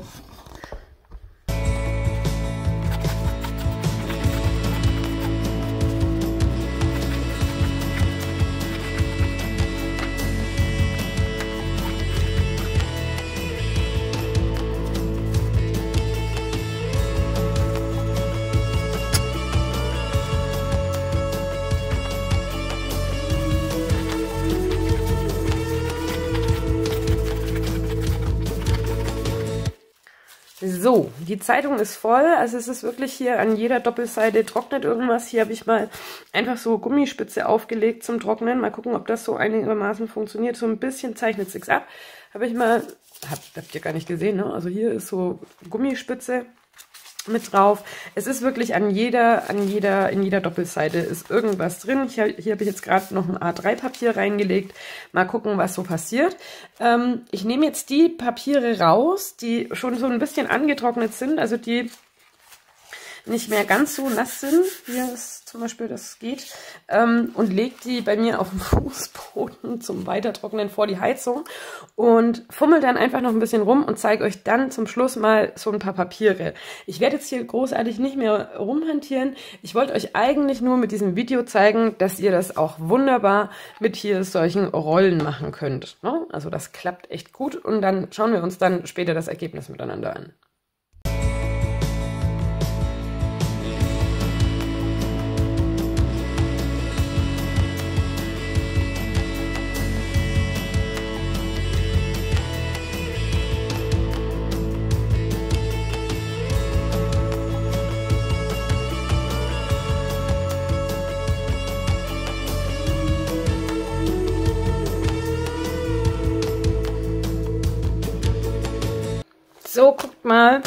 Die Zeitung ist voll. Also es ist wirklich hier an jeder Doppelseite trocknet irgendwas. Hier habe ich mal einfach so Gummispitze aufgelegt zum Trocknen. Mal gucken, ob das so einigermaßen funktioniert. So ein bisschen zeichnet sich's ab. Habe ich mal, habt, habt ihr gar nicht gesehen, ne? Also hier ist so Gummispitze mit drauf. Es ist wirklich an jeder, an jeder, in jeder Doppelseite ist irgendwas drin. Hier, hier habe ich jetzt gerade noch ein A3-Papier reingelegt. Mal gucken, was so passiert. Ähm, ich nehme jetzt die Papiere raus, die schon so ein bisschen angetrocknet sind, also die nicht mehr ganz so nass sind. Hier ist zum Beispiel, das geht. Ähm, und lege die bei mir auf dem Fußboden zum Weitertrocknen vor die Heizung und fummel dann einfach noch ein bisschen rum und zeige euch dann zum Schluss mal so ein paar Papiere. Ich werde jetzt hier großartig nicht mehr rumhantieren. Ich wollte euch eigentlich nur mit diesem Video zeigen, dass ihr das auch wunderbar mit hier solchen Rollen machen könnt. Ne? Also das klappt echt gut und dann schauen wir uns dann später das Ergebnis miteinander an. Mal.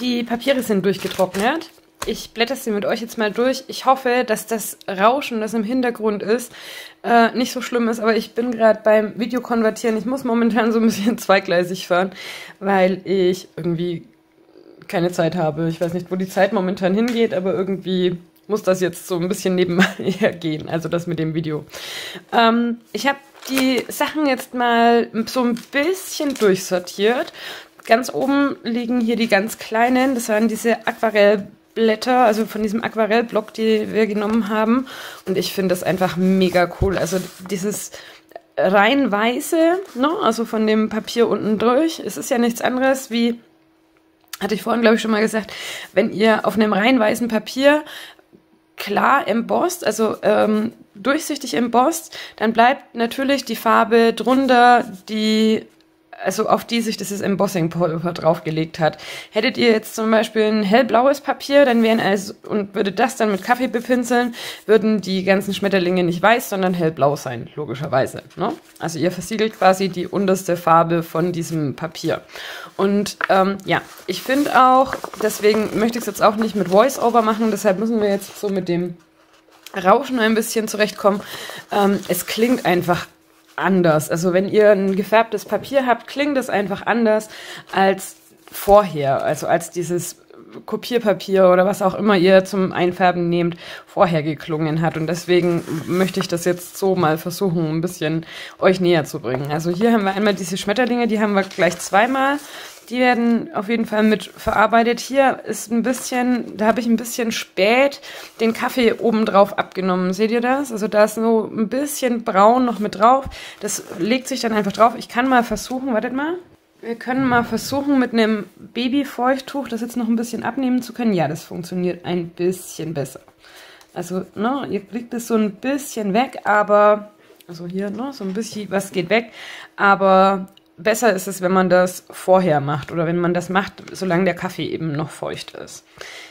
Die Papiere sind durchgetrocknet. Ich blätter sie mit euch jetzt mal durch. Ich hoffe, dass das Rauschen, das im Hintergrund ist, äh, nicht so schlimm ist. Aber ich bin gerade beim Videokonvertieren. Ich muss momentan so ein bisschen zweigleisig fahren, weil ich irgendwie keine Zeit habe. Ich weiß nicht, wo die Zeit momentan hingeht, aber irgendwie muss das jetzt so ein bisschen nebenher gehen. Also das mit dem Video. Ähm, ich habe die Sachen jetzt mal so ein bisschen durchsortiert ganz oben liegen hier die ganz kleinen. Das waren diese Aquarellblätter, also von diesem Aquarellblock, die wir genommen haben. Und ich finde das einfach mega cool. Also dieses rein weiße, ne? also von dem Papier unten durch. Es ist ja nichts anderes wie, hatte ich vorhin glaube ich schon mal gesagt, wenn ihr auf einem rein weißen Papier klar embossed, also ähm, durchsichtig embossed, dann bleibt natürlich die Farbe drunter, die also auf die sich dieses Embossing-Pulver draufgelegt hat. Hättet ihr jetzt zum Beispiel ein hellblaues Papier, dann wären also, und würdet das dann mit Kaffee bepinseln, würden die ganzen Schmetterlinge nicht weiß, sondern hellblau sein, logischerweise. Ne? Also ihr versiegelt quasi die unterste Farbe von diesem Papier. Und ähm, ja, ich finde auch, deswegen möchte ich es jetzt auch nicht mit Voice-Over machen, deshalb müssen wir jetzt so mit dem Rauschen ein bisschen zurechtkommen. Ähm, es klingt einfach anders. Also wenn ihr ein gefärbtes Papier habt, klingt es einfach anders als vorher. Also als dieses Kopierpapier oder was auch immer ihr zum Einfärben nehmt, vorher geklungen hat. Und deswegen möchte ich das jetzt so mal versuchen, ein bisschen euch näher zu bringen. Also hier haben wir einmal diese Schmetterlinge, die haben wir gleich zweimal. Die werden auf jeden Fall mit verarbeitet. Hier ist ein bisschen, da habe ich ein bisschen spät den Kaffee oben drauf abgenommen. Seht ihr das? Also da ist so ein bisschen braun noch mit drauf. Das legt sich dann einfach drauf. Ich kann mal versuchen, wartet mal. Wir können mal versuchen, mit einem Babyfeuchttuch das jetzt noch ein bisschen abnehmen zu können. Ja, das funktioniert ein bisschen besser. Also, ne, ihr kriegt es so ein bisschen weg, aber, also hier, ne, so ein bisschen, was geht weg, aber besser ist es, wenn man das vorher macht oder wenn man das macht, solange der Kaffee eben noch feucht ist.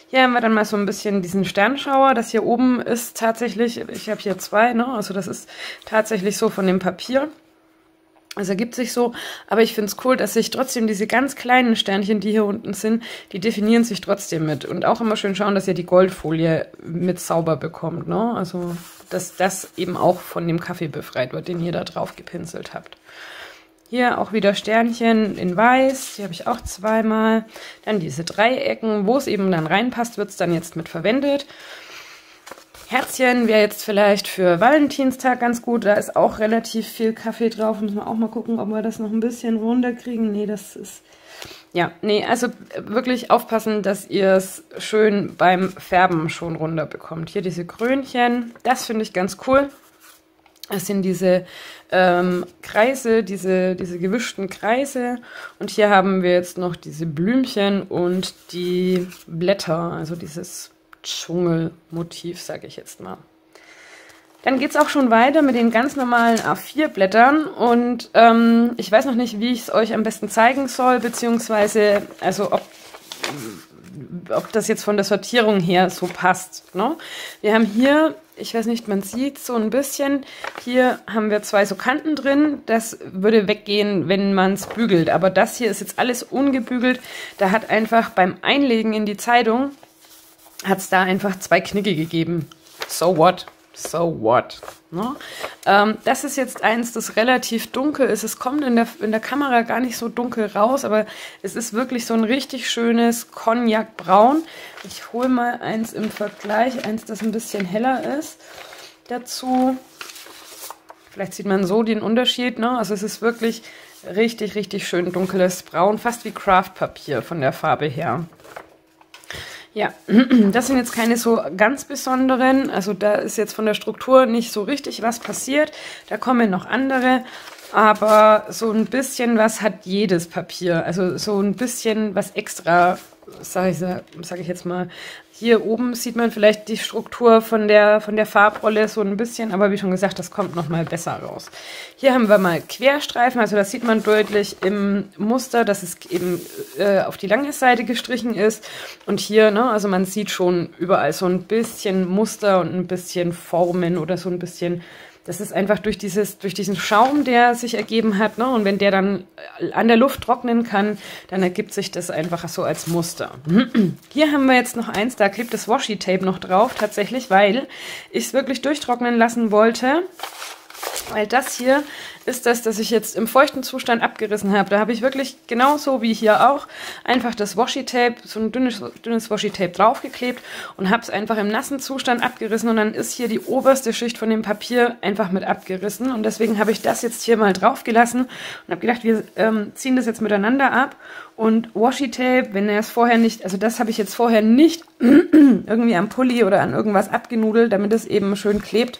Hier haben wir dann mal so ein bisschen diesen Sternschauer. Das hier oben ist tatsächlich, ich habe hier zwei, ne, also das ist tatsächlich so von dem Papier. Es ergibt sich so, aber ich finde es cool, dass sich trotzdem diese ganz kleinen Sternchen, die hier unten sind, die definieren sich trotzdem mit. Und auch immer schön schauen, dass ihr die Goldfolie mit sauber bekommt. Ne? Also, dass das eben auch von dem Kaffee befreit wird, den ihr da drauf gepinselt habt. Hier auch wieder Sternchen in weiß, die habe ich auch zweimal. Dann diese Dreiecken, wo es eben dann reinpasst, wird es dann jetzt mit verwendet. Herzchen wäre jetzt vielleicht für Valentinstag ganz gut. Da ist auch relativ viel Kaffee drauf. Müssen wir auch mal gucken, ob wir das noch ein bisschen runterkriegen. Nee, das ist... Ja, nee, also wirklich aufpassen, dass ihr es schön beim Färben schon runter bekommt. Hier diese Krönchen, das finde ich ganz cool. Das sind diese ähm, Kreise, diese, diese gewischten Kreise. Und hier haben wir jetzt noch diese Blümchen und die Blätter, also dieses Dschungelmotiv, sage ich jetzt mal. Dann geht es auch schon weiter mit den ganz normalen A4-Blättern und ähm, ich weiß noch nicht, wie ich es euch am besten zeigen soll, beziehungsweise also ob, ob das jetzt von der Sortierung her so passt. Ne? Wir haben hier, ich weiß nicht, man sieht so ein bisschen, hier haben wir zwei so Kanten drin, das würde weggehen, wenn man es bügelt, aber das hier ist jetzt alles ungebügelt, da hat einfach beim Einlegen in die Zeitung hat es da einfach zwei Knicke gegeben. So what? So what? Ne? Ähm, das ist jetzt eins, das relativ dunkel ist. Es kommt in der, in der Kamera gar nicht so dunkel raus, aber es ist wirklich so ein richtig schönes Cognac-Braun. Ich hole mal eins im Vergleich, eins, das ein bisschen heller ist. Dazu, vielleicht sieht man so den Unterschied. Ne? Also es ist wirklich richtig, richtig schön dunkles Braun, fast wie Craftpapier von der Farbe her. Ja, das sind jetzt keine so ganz besonderen. Also da ist jetzt von der Struktur nicht so richtig was passiert. Da kommen noch andere. Aber so ein bisschen was hat jedes Papier. Also so ein bisschen was extra, sage ich, sag ich jetzt mal, hier oben sieht man vielleicht die Struktur von der, von der Farbrolle so ein bisschen, aber wie schon gesagt, das kommt nochmal besser raus. Hier haben wir mal Querstreifen, also das sieht man deutlich im Muster, dass es eben äh, auf die lange Seite gestrichen ist. Und hier, ne, also man sieht schon überall so ein bisschen Muster und ein bisschen Formen oder so ein bisschen das ist einfach durch, dieses, durch diesen Schaum, der sich ergeben hat. Ne? Und wenn der dann an der Luft trocknen kann, dann ergibt sich das einfach so als Muster. Hier haben wir jetzt noch eins, da klebt das Washi-Tape noch drauf, tatsächlich, weil ich es wirklich durchtrocknen lassen wollte. Weil das hier ist das, das ich jetzt im feuchten Zustand abgerissen habe. Da habe ich wirklich genauso wie hier auch einfach das Washi-Tape, so ein dünnes, dünnes Washi-Tape draufgeklebt und habe es einfach im nassen Zustand abgerissen und dann ist hier die oberste Schicht von dem Papier einfach mit abgerissen. Und deswegen habe ich das jetzt hier mal drauf gelassen und habe gedacht, wir ähm, ziehen das jetzt miteinander ab. Und Washi-Tape, wenn er es vorher nicht, also das habe ich jetzt vorher nicht irgendwie am Pulli oder an irgendwas abgenudelt, damit es eben schön klebt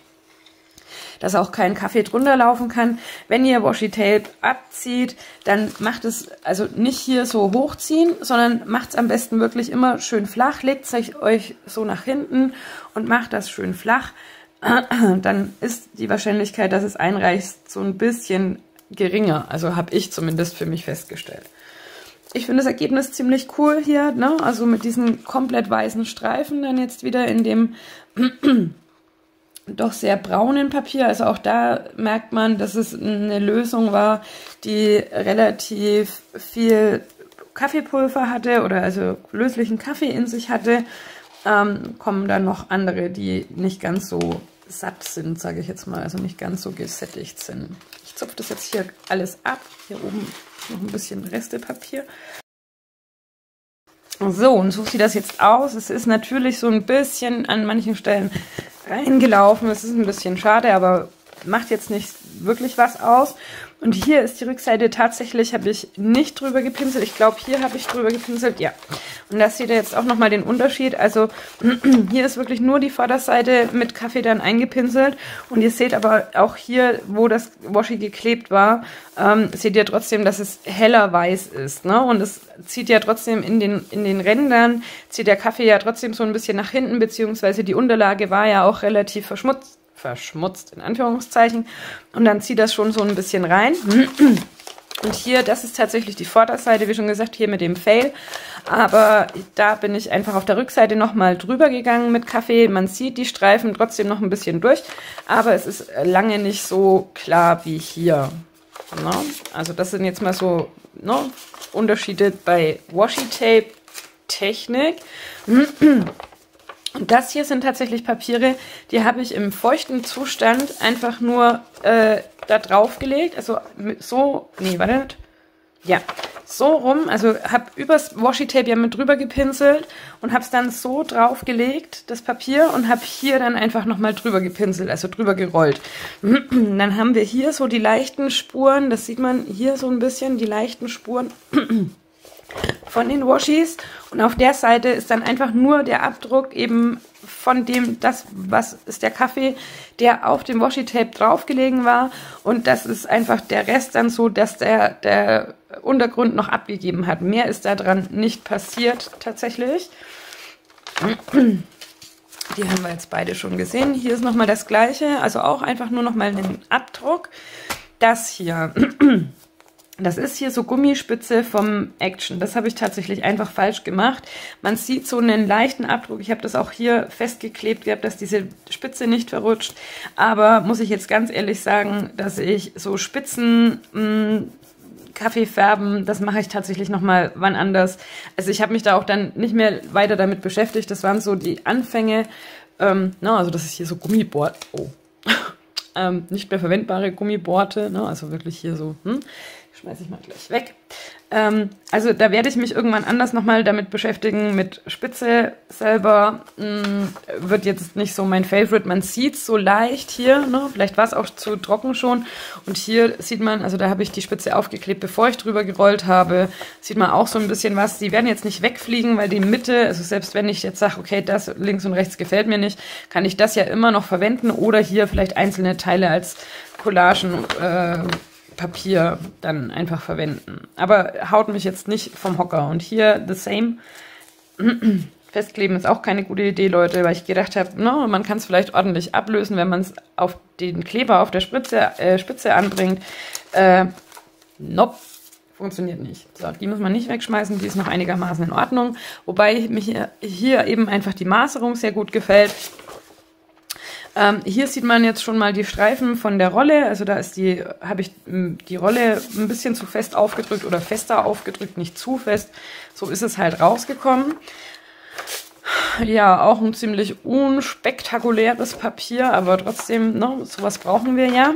dass auch kein Kaffee drunter laufen kann. Wenn ihr Washi Tape abzieht, dann macht es also nicht hier so hochziehen, sondern macht es am besten wirklich immer schön flach. Legt es euch so nach hinten und macht das schön flach. Dann ist die Wahrscheinlichkeit, dass es einreicht, so ein bisschen geringer. Also habe ich zumindest für mich festgestellt. Ich finde das Ergebnis ziemlich cool hier, ne? also mit diesen komplett weißen Streifen dann jetzt wieder in dem doch sehr braunen Papier. Also auch da merkt man, dass es eine Lösung war, die relativ viel Kaffeepulver hatte oder also löslichen Kaffee in sich hatte. Ähm, kommen dann noch andere, die nicht ganz so satt sind, sage ich jetzt mal, also nicht ganz so gesättigt sind. Ich zupfe das jetzt hier alles ab. Hier oben noch ein bisschen Restepapier. So, und so sieht das jetzt aus. Es ist natürlich so ein bisschen an manchen Stellen reingelaufen. Es ist ein bisschen schade, aber macht jetzt nicht wirklich was aus. Und hier ist die Rückseite tatsächlich, habe ich nicht drüber gepinselt. Ich glaube, hier habe ich drüber gepinselt, ja. Und das seht ihr jetzt auch nochmal den Unterschied. Also hier ist wirklich nur die Vorderseite mit Kaffee dann eingepinselt. Und ihr seht aber auch hier, wo das Washi geklebt war, ähm, seht ihr trotzdem, dass es heller weiß ist. Ne? Und es zieht ja trotzdem in den, in den Rändern, zieht der Kaffee ja trotzdem so ein bisschen nach hinten, beziehungsweise die Unterlage war ja auch relativ verschmutzt verschmutzt, in Anführungszeichen. Und dann zieht das schon so ein bisschen rein. Und hier, das ist tatsächlich die Vorderseite, wie schon gesagt, hier mit dem Fail. Aber da bin ich einfach auf der Rückseite nochmal drüber gegangen mit Kaffee. Man sieht die Streifen trotzdem noch ein bisschen durch, aber es ist lange nicht so klar wie hier. No? Ne? Also das sind jetzt mal so no, ne, Unterschiede bei Washi-Tape-Technik. Und das hier sind tatsächlich Papiere, die habe ich im feuchten Zustand einfach nur äh, da drauf gelegt. Also so, nee, warte. Ja, so rum. Also habe übers Washi-Tape ja mit drüber gepinselt und habe es dann so drauf gelegt, das Papier, und habe hier dann einfach nochmal drüber gepinselt, also drüber gerollt. dann haben wir hier so die leichten Spuren, das sieht man hier so ein bisschen, die leichten Spuren von den Washis und auf der Seite ist dann einfach nur der Abdruck eben von dem, das, was ist der Kaffee, der auf dem Washi-Tape draufgelegen war und das ist einfach der Rest dann so, dass der, der Untergrund noch abgegeben hat. Mehr ist daran nicht passiert tatsächlich. Die haben wir jetzt beide schon gesehen. Hier ist nochmal das gleiche, also auch einfach nur nochmal einen Abdruck. Das hier das ist hier so Gummispitze vom Action. Das habe ich tatsächlich einfach falsch gemacht. Man sieht so einen leichten Abdruck. Ich habe das auch hier festgeklebt gehabt, dass diese Spitze nicht verrutscht. Aber muss ich jetzt ganz ehrlich sagen, dass ich so Spitzen... Mh, mm, Kaffee färben, das mache ich tatsächlich nochmal wann anders. Also ich habe mich da auch dann nicht mehr weiter damit beschäftigt. Das waren so die Anfänge. Ähm, no, also das ist hier so Gummibord. Oh. ähm, nicht mehr verwendbare Gummiborte. Ne? Also wirklich hier so. Hm? Schmeiße ich mal gleich weg. Ähm, also da werde ich mich irgendwann anders nochmal damit beschäftigen. Mit Spitze selber mh, mm, wird jetzt nicht so mein Favorite. Man sieht so leicht hier, ne? vielleicht war es auch zu trocken schon. Und hier sieht man, also da habe ich die Spitze aufgeklebt, bevor ich drüber gerollt habe. Sieht man auch so ein bisschen was. Die werden jetzt nicht wegfliegen, weil die Mitte, also selbst wenn ich jetzt sage, okay, das links und rechts gefällt mir nicht, kann ich das ja immer noch verwenden oder hier vielleicht einzelne Teile als Collagen äh, Papier dann einfach verwenden. Aber haut mich jetzt nicht vom Hocker. Und hier the same. Festkleben ist auch keine gute Idee, Leute, weil ich gedacht habe, no, man kann es vielleicht ordentlich ablösen, wenn man es auf den Kleber auf der Spitze, äh, Spitze anbringt. Äh, nope, funktioniert nicht. So, die muss man nicht wegschmeißen, die ist noch einigermaßen in Ordnung. Wobei mir hier eben einfach die Maserung sehr gut gefällt. Ähm, hier sieht man jetzt schon mal die Streifen von der Rolle. Also da ist die, habe ich die Rolle ein bisschen zu fest aufgedrückt oder fester aufgedrückt, nicht zu fest. So ist es halt rausgekommen. Ja, auch ein ziemlich unspektakuläres Papier, aber trotzdem, ne, sowas brauchen wir ja.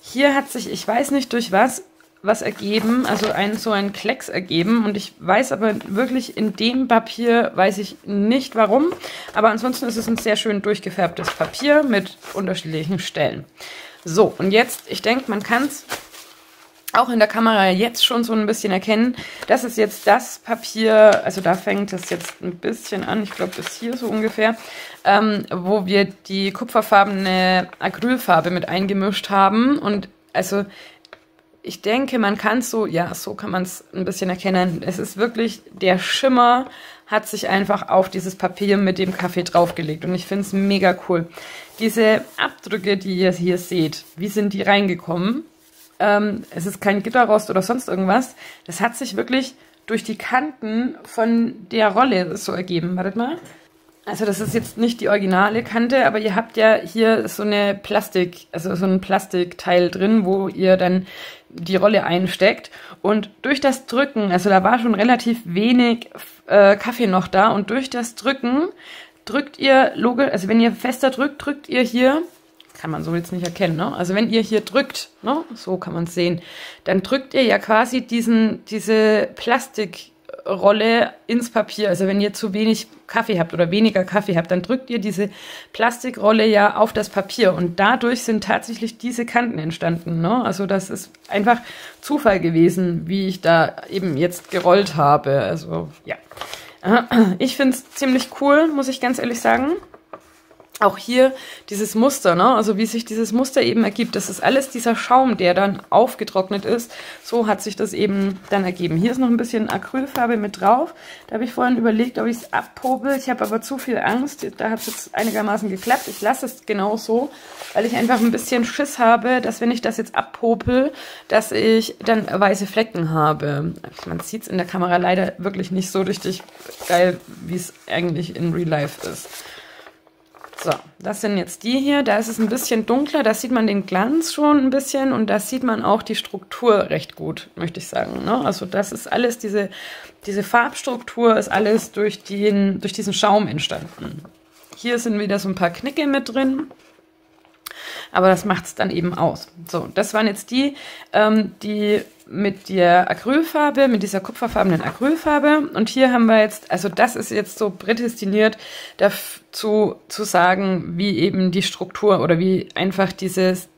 Hier hat sich, ich weiß nicht durch was, was ergeben, also ein, so ein Klecks ergeben. Und ich weiß aber wirklich, in dem Papier weiß ich nicht warum. Aber ansonsten ist es ein sehr schön durchgefärbtes Papier mit unterschiedlichen Stellen. So, und jetzt, ich denke, man kann es auch in der Kamera jetzt schon so ein bisschen erkennen. Das ist jetzt das Papier, also da fängt es jetzt ein bisschen an, ich glaube bis hier so ungefähr, ähm, wo wir die kupferfarbene Acrylfarbe mit eingemischt haben. Und also ich denke, man kann es so, ja, so kann man es ein bisschen erkennen. Es ist wirklich, der Schimmer hat sich einfach auf dieses Papier mit dem Kaffee draufgelegt und ich finde es mega cool. Diese Abdrücke, die ihr hier seht, wie sind die reingekommen? Ähm, es ist kein Gitterrost oder sonst irgendwas. Das hat sich wirklich durch die Kanten von der Rolle so ergeben. Wartet mal. Also das ist jetzt nicht die originale Kante, aber ihr habt ja hier so eine Plastik, also so ein Plastikteil drin, wo ihr dann die Rolle einsteckt. Und durch das Drücken, also da war schon relativ wenig äh, Kaffee noch da, und durch das Drücken drückt ihr logisch, also wenn ihr fester drückt, drückt ihr hier, kann man so jetzt nicht erkennen, ne? Also wenn ihr hier drückt, ne, so kann man es sehen, dann drückt ihr ja quasi diesen, diese Plastik Rolle ins Papier. Also wenn ihr zu wenig Kaffee habt oder weniger Kaffee habt, dann drückt ihr diese Plastikrolle ja auf das Papier und dadurch sind tatsächlich diese Kanten entstanden. Ne? Also das ist einfach Zufall gewesen, wie ich da eben jetzt gerollt habe. Also ja, ich finde es ziemlich cool, muss ich ganz ehrlich sagen auch hier dieses Muster, ne? also wie sich dieses Muster eben ergibt, das ist alles dieser Schaum, der dann aufgetrocknet ist. So hat sich das eben dann ergeben. Hier ist noch ein bisschen Acrylfarbe mit drauf. Da habe ich vorhin überlegt, ob ich es abpopel. Ich habe aber zu viel Angst. Da hat es jetzt einigermaßen geklappt. Ich lasse es genau so, weil ich einfach ein bisschen Schiss habe, dass wenn ich das jetzt abpopel, dass ich dann weiße Flecken habe. Man sieht es in der Kamera leider wirklich nicht so richtig geil, wie es eigentlich in Real Life ist. So, das sind jetzt die hier. Da ist es ein bisschen dunkler, da sieht man den Glanz schon ein bisschen und da sieht man auch die Struktur recht gut, möchte ich sagen. Ne? Also das ist alles, diese, diese Farbstruktur ist alles durch, den, durch diesen Schaum entstanden. Hier sind wieder so ein paar Knicke mit drin. Aber das macht es dann eben aus. So, das waren jetzt die, ähm, die mit der Acrylfarbe, mit dieser kupferfarbenen Acrylfarbe. Und hier haben wir jetzt, also das ist jetzt so prädestiniert dazu zu sagen, wie eben die Struktur oder wie einfach dieses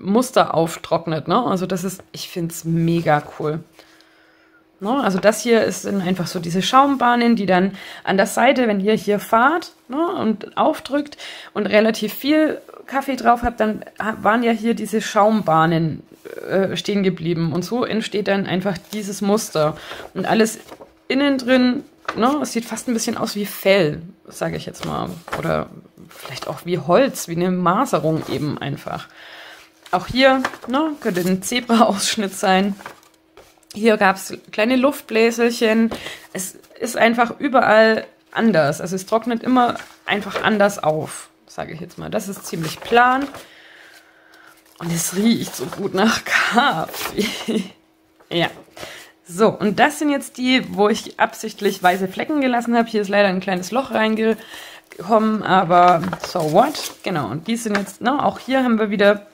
Muster auftrocknet. Ne? Also das ist, ich finde es mega cool. Ne? Also das hier ist sind einfach so diese Schaumbahnen, die dann an der Seite, wenn ihr hier fahrt ne, und aufdrückt und relativ viel Kaffee drauf habt, dann waren ja hier diese Schaumbahnen äh, stehen geblieben. Und so entsteht dann einfach dieses Muster. Und alles innen drin, ne, es sieht fast ein bisschen aus wie Fell, sage ich jetzt mal. Oder vielleicht auch wie Holz, wie eine Maserung eben einfach. Auch hier ne, könnte ein Zebra-Ausschnitt sein. Hier gab es kleine Luftbläselchen. Es ist einfach überall anders. Also es trocknet immer einfach anders auf, sage ich jetzt mal. Das ist ziemlich plan. Und es riecht so gut nach Kaffee. ja. So, und das sind jetzt die, wo ich absichtlich weiße Flecken gelassen habe. Hier ist leider ein kleines Loch reingekommen, aber so what? Genau, und die sind jetzt, ne, auch hier haben wir wieder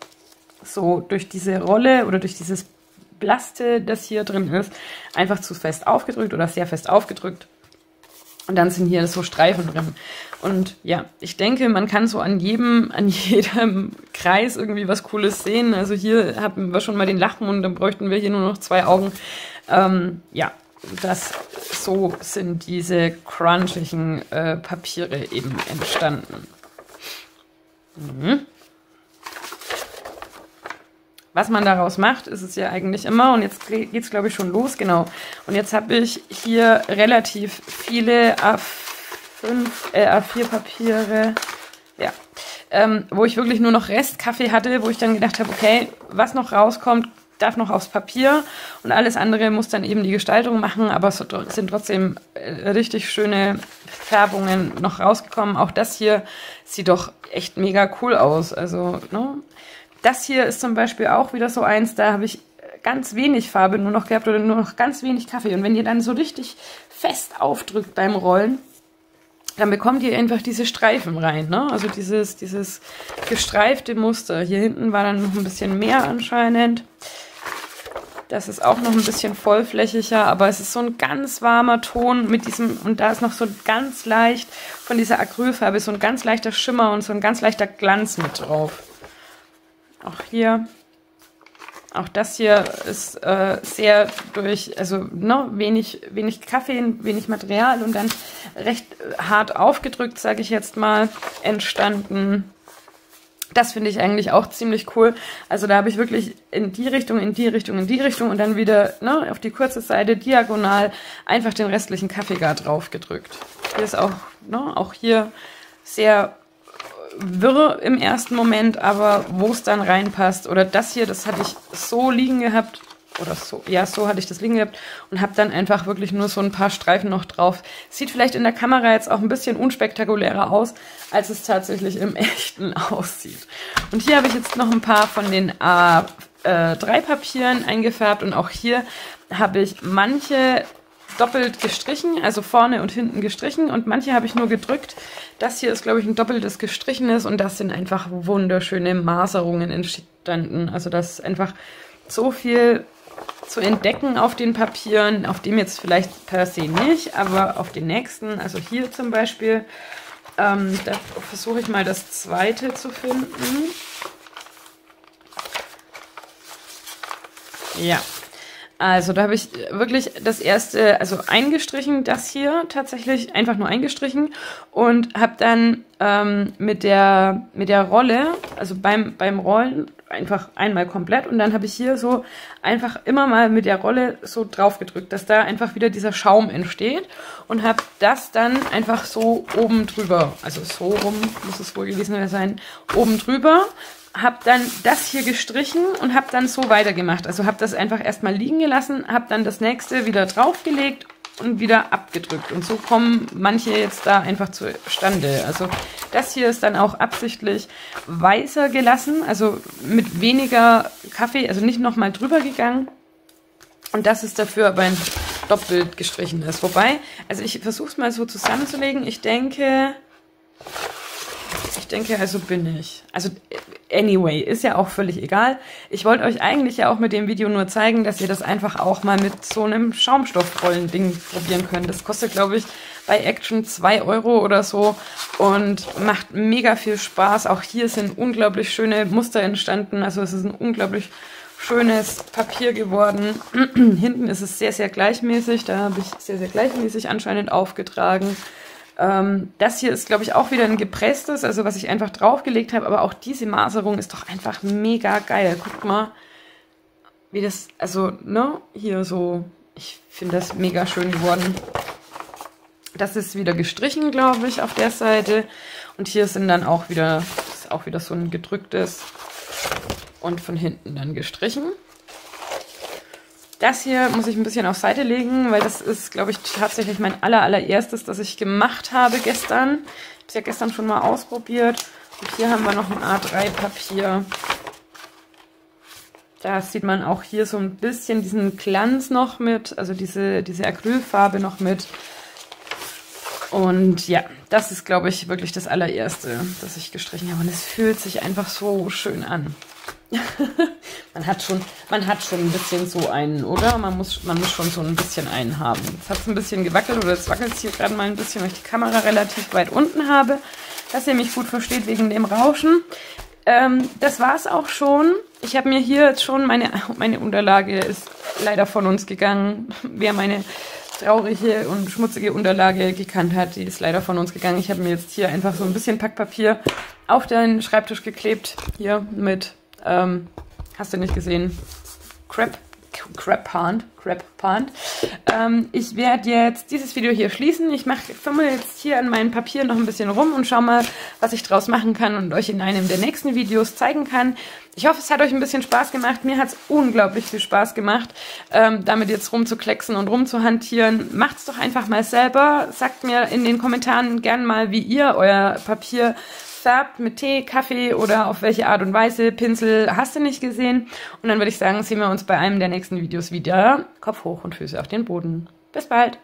so durch diese Rolle oder durch dieses Blaste, das hier drin ist, einfach zu fest aufgedrückt oder sehr fest aufgedrückt. Und dann sind hier so Streifen drin. Und ja, ich denke, man kann so an jedem, an jedem Kreis irgendwie was Cooles sehen. Also hier haben wir schon mal den Lachmund, dann bräuchten wir hier nur noch zwei Augen. Ähm, ja, das so sind diese crunchigen äh, Papiere eben entstanden. Mhm. Was man daraus macht, ist es ja eigentlich immer. Und jetzt geht es, glaube ich, schon los. Genau. Und jetzt habe ich hier relativ viele A5, äh, A4-Papiere. Ja. Ähm, wo ich wirklich nur noch Restkaffee hatte, wo ich dann gedacht habe, okay, was noch rauskommt, darf noch aufs Papier und alles andere muss dann eben die Gestaltung machen, aber es sind trotzdem äh, richtig schöne Färbungen noch rausgekommen. Auch das hier sieht doch echt mega cool aus. Also, ne? Das hier ist zum Beispiel auch wieder so eins, da habe ich ganz wenig Farbe nur noch gehabt oder nur noch ganz wenig Kaffee. Und wenn ihr dann so richtig fest aufdrückt beim Rollen, dann bekommt ihr einfach diese Streifen rein, ne? Also dieses, dieses gestreifte Muster. Hier hinten war dann noch ein bisschen mehr anscheinend. Das ist auch noch ein bisschen vollflächiger, aber es ist so ein ganz warmer Ton mit diesem, und da ist noch so ganz leicht von dieser Acrylfarbe, so ein ganz leichter Schimmer und so ein ganz leichter Glanz mit drauf. Auch hier. Auch das hier ist äh, sehr durch, also ne, wenig, wenig Kaffee, wenig Material und dann recht hart aufgedrückt, sage ich jetzt mal, entstanden. Das finde ich eigentlich auch ziemlich cool. Also da habe ich wirklich in die Richtung, in die Richtung, in die Richtung und dann wieder ne, auf die kurze Seite diagonal einfach den restlichen Kaffeegar drauf gedrückt. Hier ist auch, ne, auch hier sehr wirr im ersten Moment, aber wo es dann reinpasst. Oder das hier, das hatte ich so liegen gehabt. Oder so, ja, so hatte ich das liegen gehabt und habe dann einfach wirklich nur so ein paar Streifen noch drauf. Sieht vielleicht in der Kamera jetzt auch ein bisschen unspektakulärer aus, als es tatsächlich im echten aussieht. Und hier habe ich jetzt noch ein paar von den A3-Papieren eingefärbt und auch hier habe ich manche doppelt gestrichen, also vorne und hinten gestrichen und manche habe ich nur gedrückt. Das hier ist, glaube ich, ein doppeltes gestrichenes und das sind einfach wunderschöne Maserungen entstanden. Also das ist einfach so viel zu entdecken auf den Papieren, auf dem jetzt vielleicht per se nicht, aber auf den nächsten, also hier zum Beispiel, ähm, da versuche ich mal das zweite zu finden. Ja, also da habe ich wirklich das erste, also eingestrichen, das hier tatsächlich einfach nur eingestrichen und habe dann ähm, mit der mit der Rolle, also beim beim Rollen einfach einmal komplett und dann habe ich hier so einfach immer mal mit der Rolle so drauf gedrückt, dass da einfach wieder dieser Schaum entsteht und habe das dann einfach so oben drüber, also so rum muss es wohl gewesen sein, oben drüber habe dann das hier gestrichen und habe dann so weitergemacht. Also habe das einfach erstmal liegen gelassen, habe dann das nächste wieder draufgelegt und wieder abgedrückt. Und so kommen manche jetzt da einfach zustande. Also das hier ist dann auch absichtlich weißer gelassen, also mit weniger Kaffee, also nicht nochmal drüber gegangen. Und das ist dafür aber ein doppelt gestrichen ist. Wobei, also ich versuche es mal so zusammenzulegen. Ich denke, denke, also bin ich. Also anyway, ist ja auch völlig egal. Ich wollte euch eigentlich ja auch mit dem Video nur zeigen, dass ihr das einfach auch mal mit so einem Schaumstoffrollen-Ding probieren könnt. Das kostet, glaube ich, bei Action 2 Euro oder so und macht mega viel Spaß. Auch hier sind unglaublich schöne Muster entstanden. Also es ist ein unglaublich schönes Papier geworden. Hinten ist es sehr, sehr gleichmäßig. Da habe ich sehr, sehr gleichmäßig anscheinend aufgetragen. Ähm, das hier ist, glaube ich, auch wieder ein gepresstes, also was ich einfach draufgelegt habe, aber auch diese Maserung ist doch einfach mega geil. Guckt mal, wie das, also, ne, hier so, ich finde das mega schön geworden. Das ist wieder gestrichen, glaube ich, auf der Seite. Und hier sind dann auch wieder, ist auch wieder so ein gedrücktes und von hinten dann gestrichen. Das hier muss ich ein bisschen auf Seite legen, weil das ist, glaube ich, tatsächlich mein aller, allererstes, das ich gemacht habe gestern. Ich habe es ja gestern schon mal ausprobiert. Und hier haben wir noch ein A3-Papier. Da sieht man auch hier so ein bisschen diesen Glanz noch mit, also diese, diese Acrylfarbe noch mit. Und ja, das ist, glaube ich, wirklich das allererste, das ich gestrichen habe. Und es fühlt sich einfach so schön an. man hat schon, man hat schon ein bisschen so einen, oder? Man muss, man muss schon so ein bisschen einen haben. Jetzt hat es ein bisschen gewackelt oder es wackelt hier gerade mal ein bisschen, weil ich die Kamera relativ weit unten habe, dass ihr mich gut versteht wegen dem Rauschen. Ähm, das es auch schon. Ich habe mir hier jetzt schon meine, meine Unterlage ist leider von uns gegangen. Wer meine traurige und schmutzige Unterlage gekannt hat, die ist leider von uns gegangen. Ich habe mir jetzt hier einfach so ein bisschen Packpapier auf den Schreibtisch geklebt. Hier mit ähm, hast du nicht gesehen? Crap, Crap Pond. Crap Pond. Ähm, ich werde jetzt dieses Video hier schließen. Ich mache fummel jetzt hier an meinen Papieren noch ein bisschen rum und schau mal, was ich draus machen kann und euch in einem der nächsten Videos zeigen kann. Ich hoffe, es hat euch ein bisschen Spaß gemacht. Mir hat es unglaublich viel Spaß gemacht, ähm, damit jetzt rumzuklecksen und rumzuhantieren. Macht's doch einfach mal selber. Sagt mir in den Kommentaren gern mal, wie ihr euer Papier färbt mit Tee, Kaffee oder auf welche Art und Weise, Pinsel, hast du nicht gesehen. Und dann würde ich sagen, sehen wir uns bei einem der nächsten Videos wieder. Kopf hoch und Füße auf den Boden. Bis bald!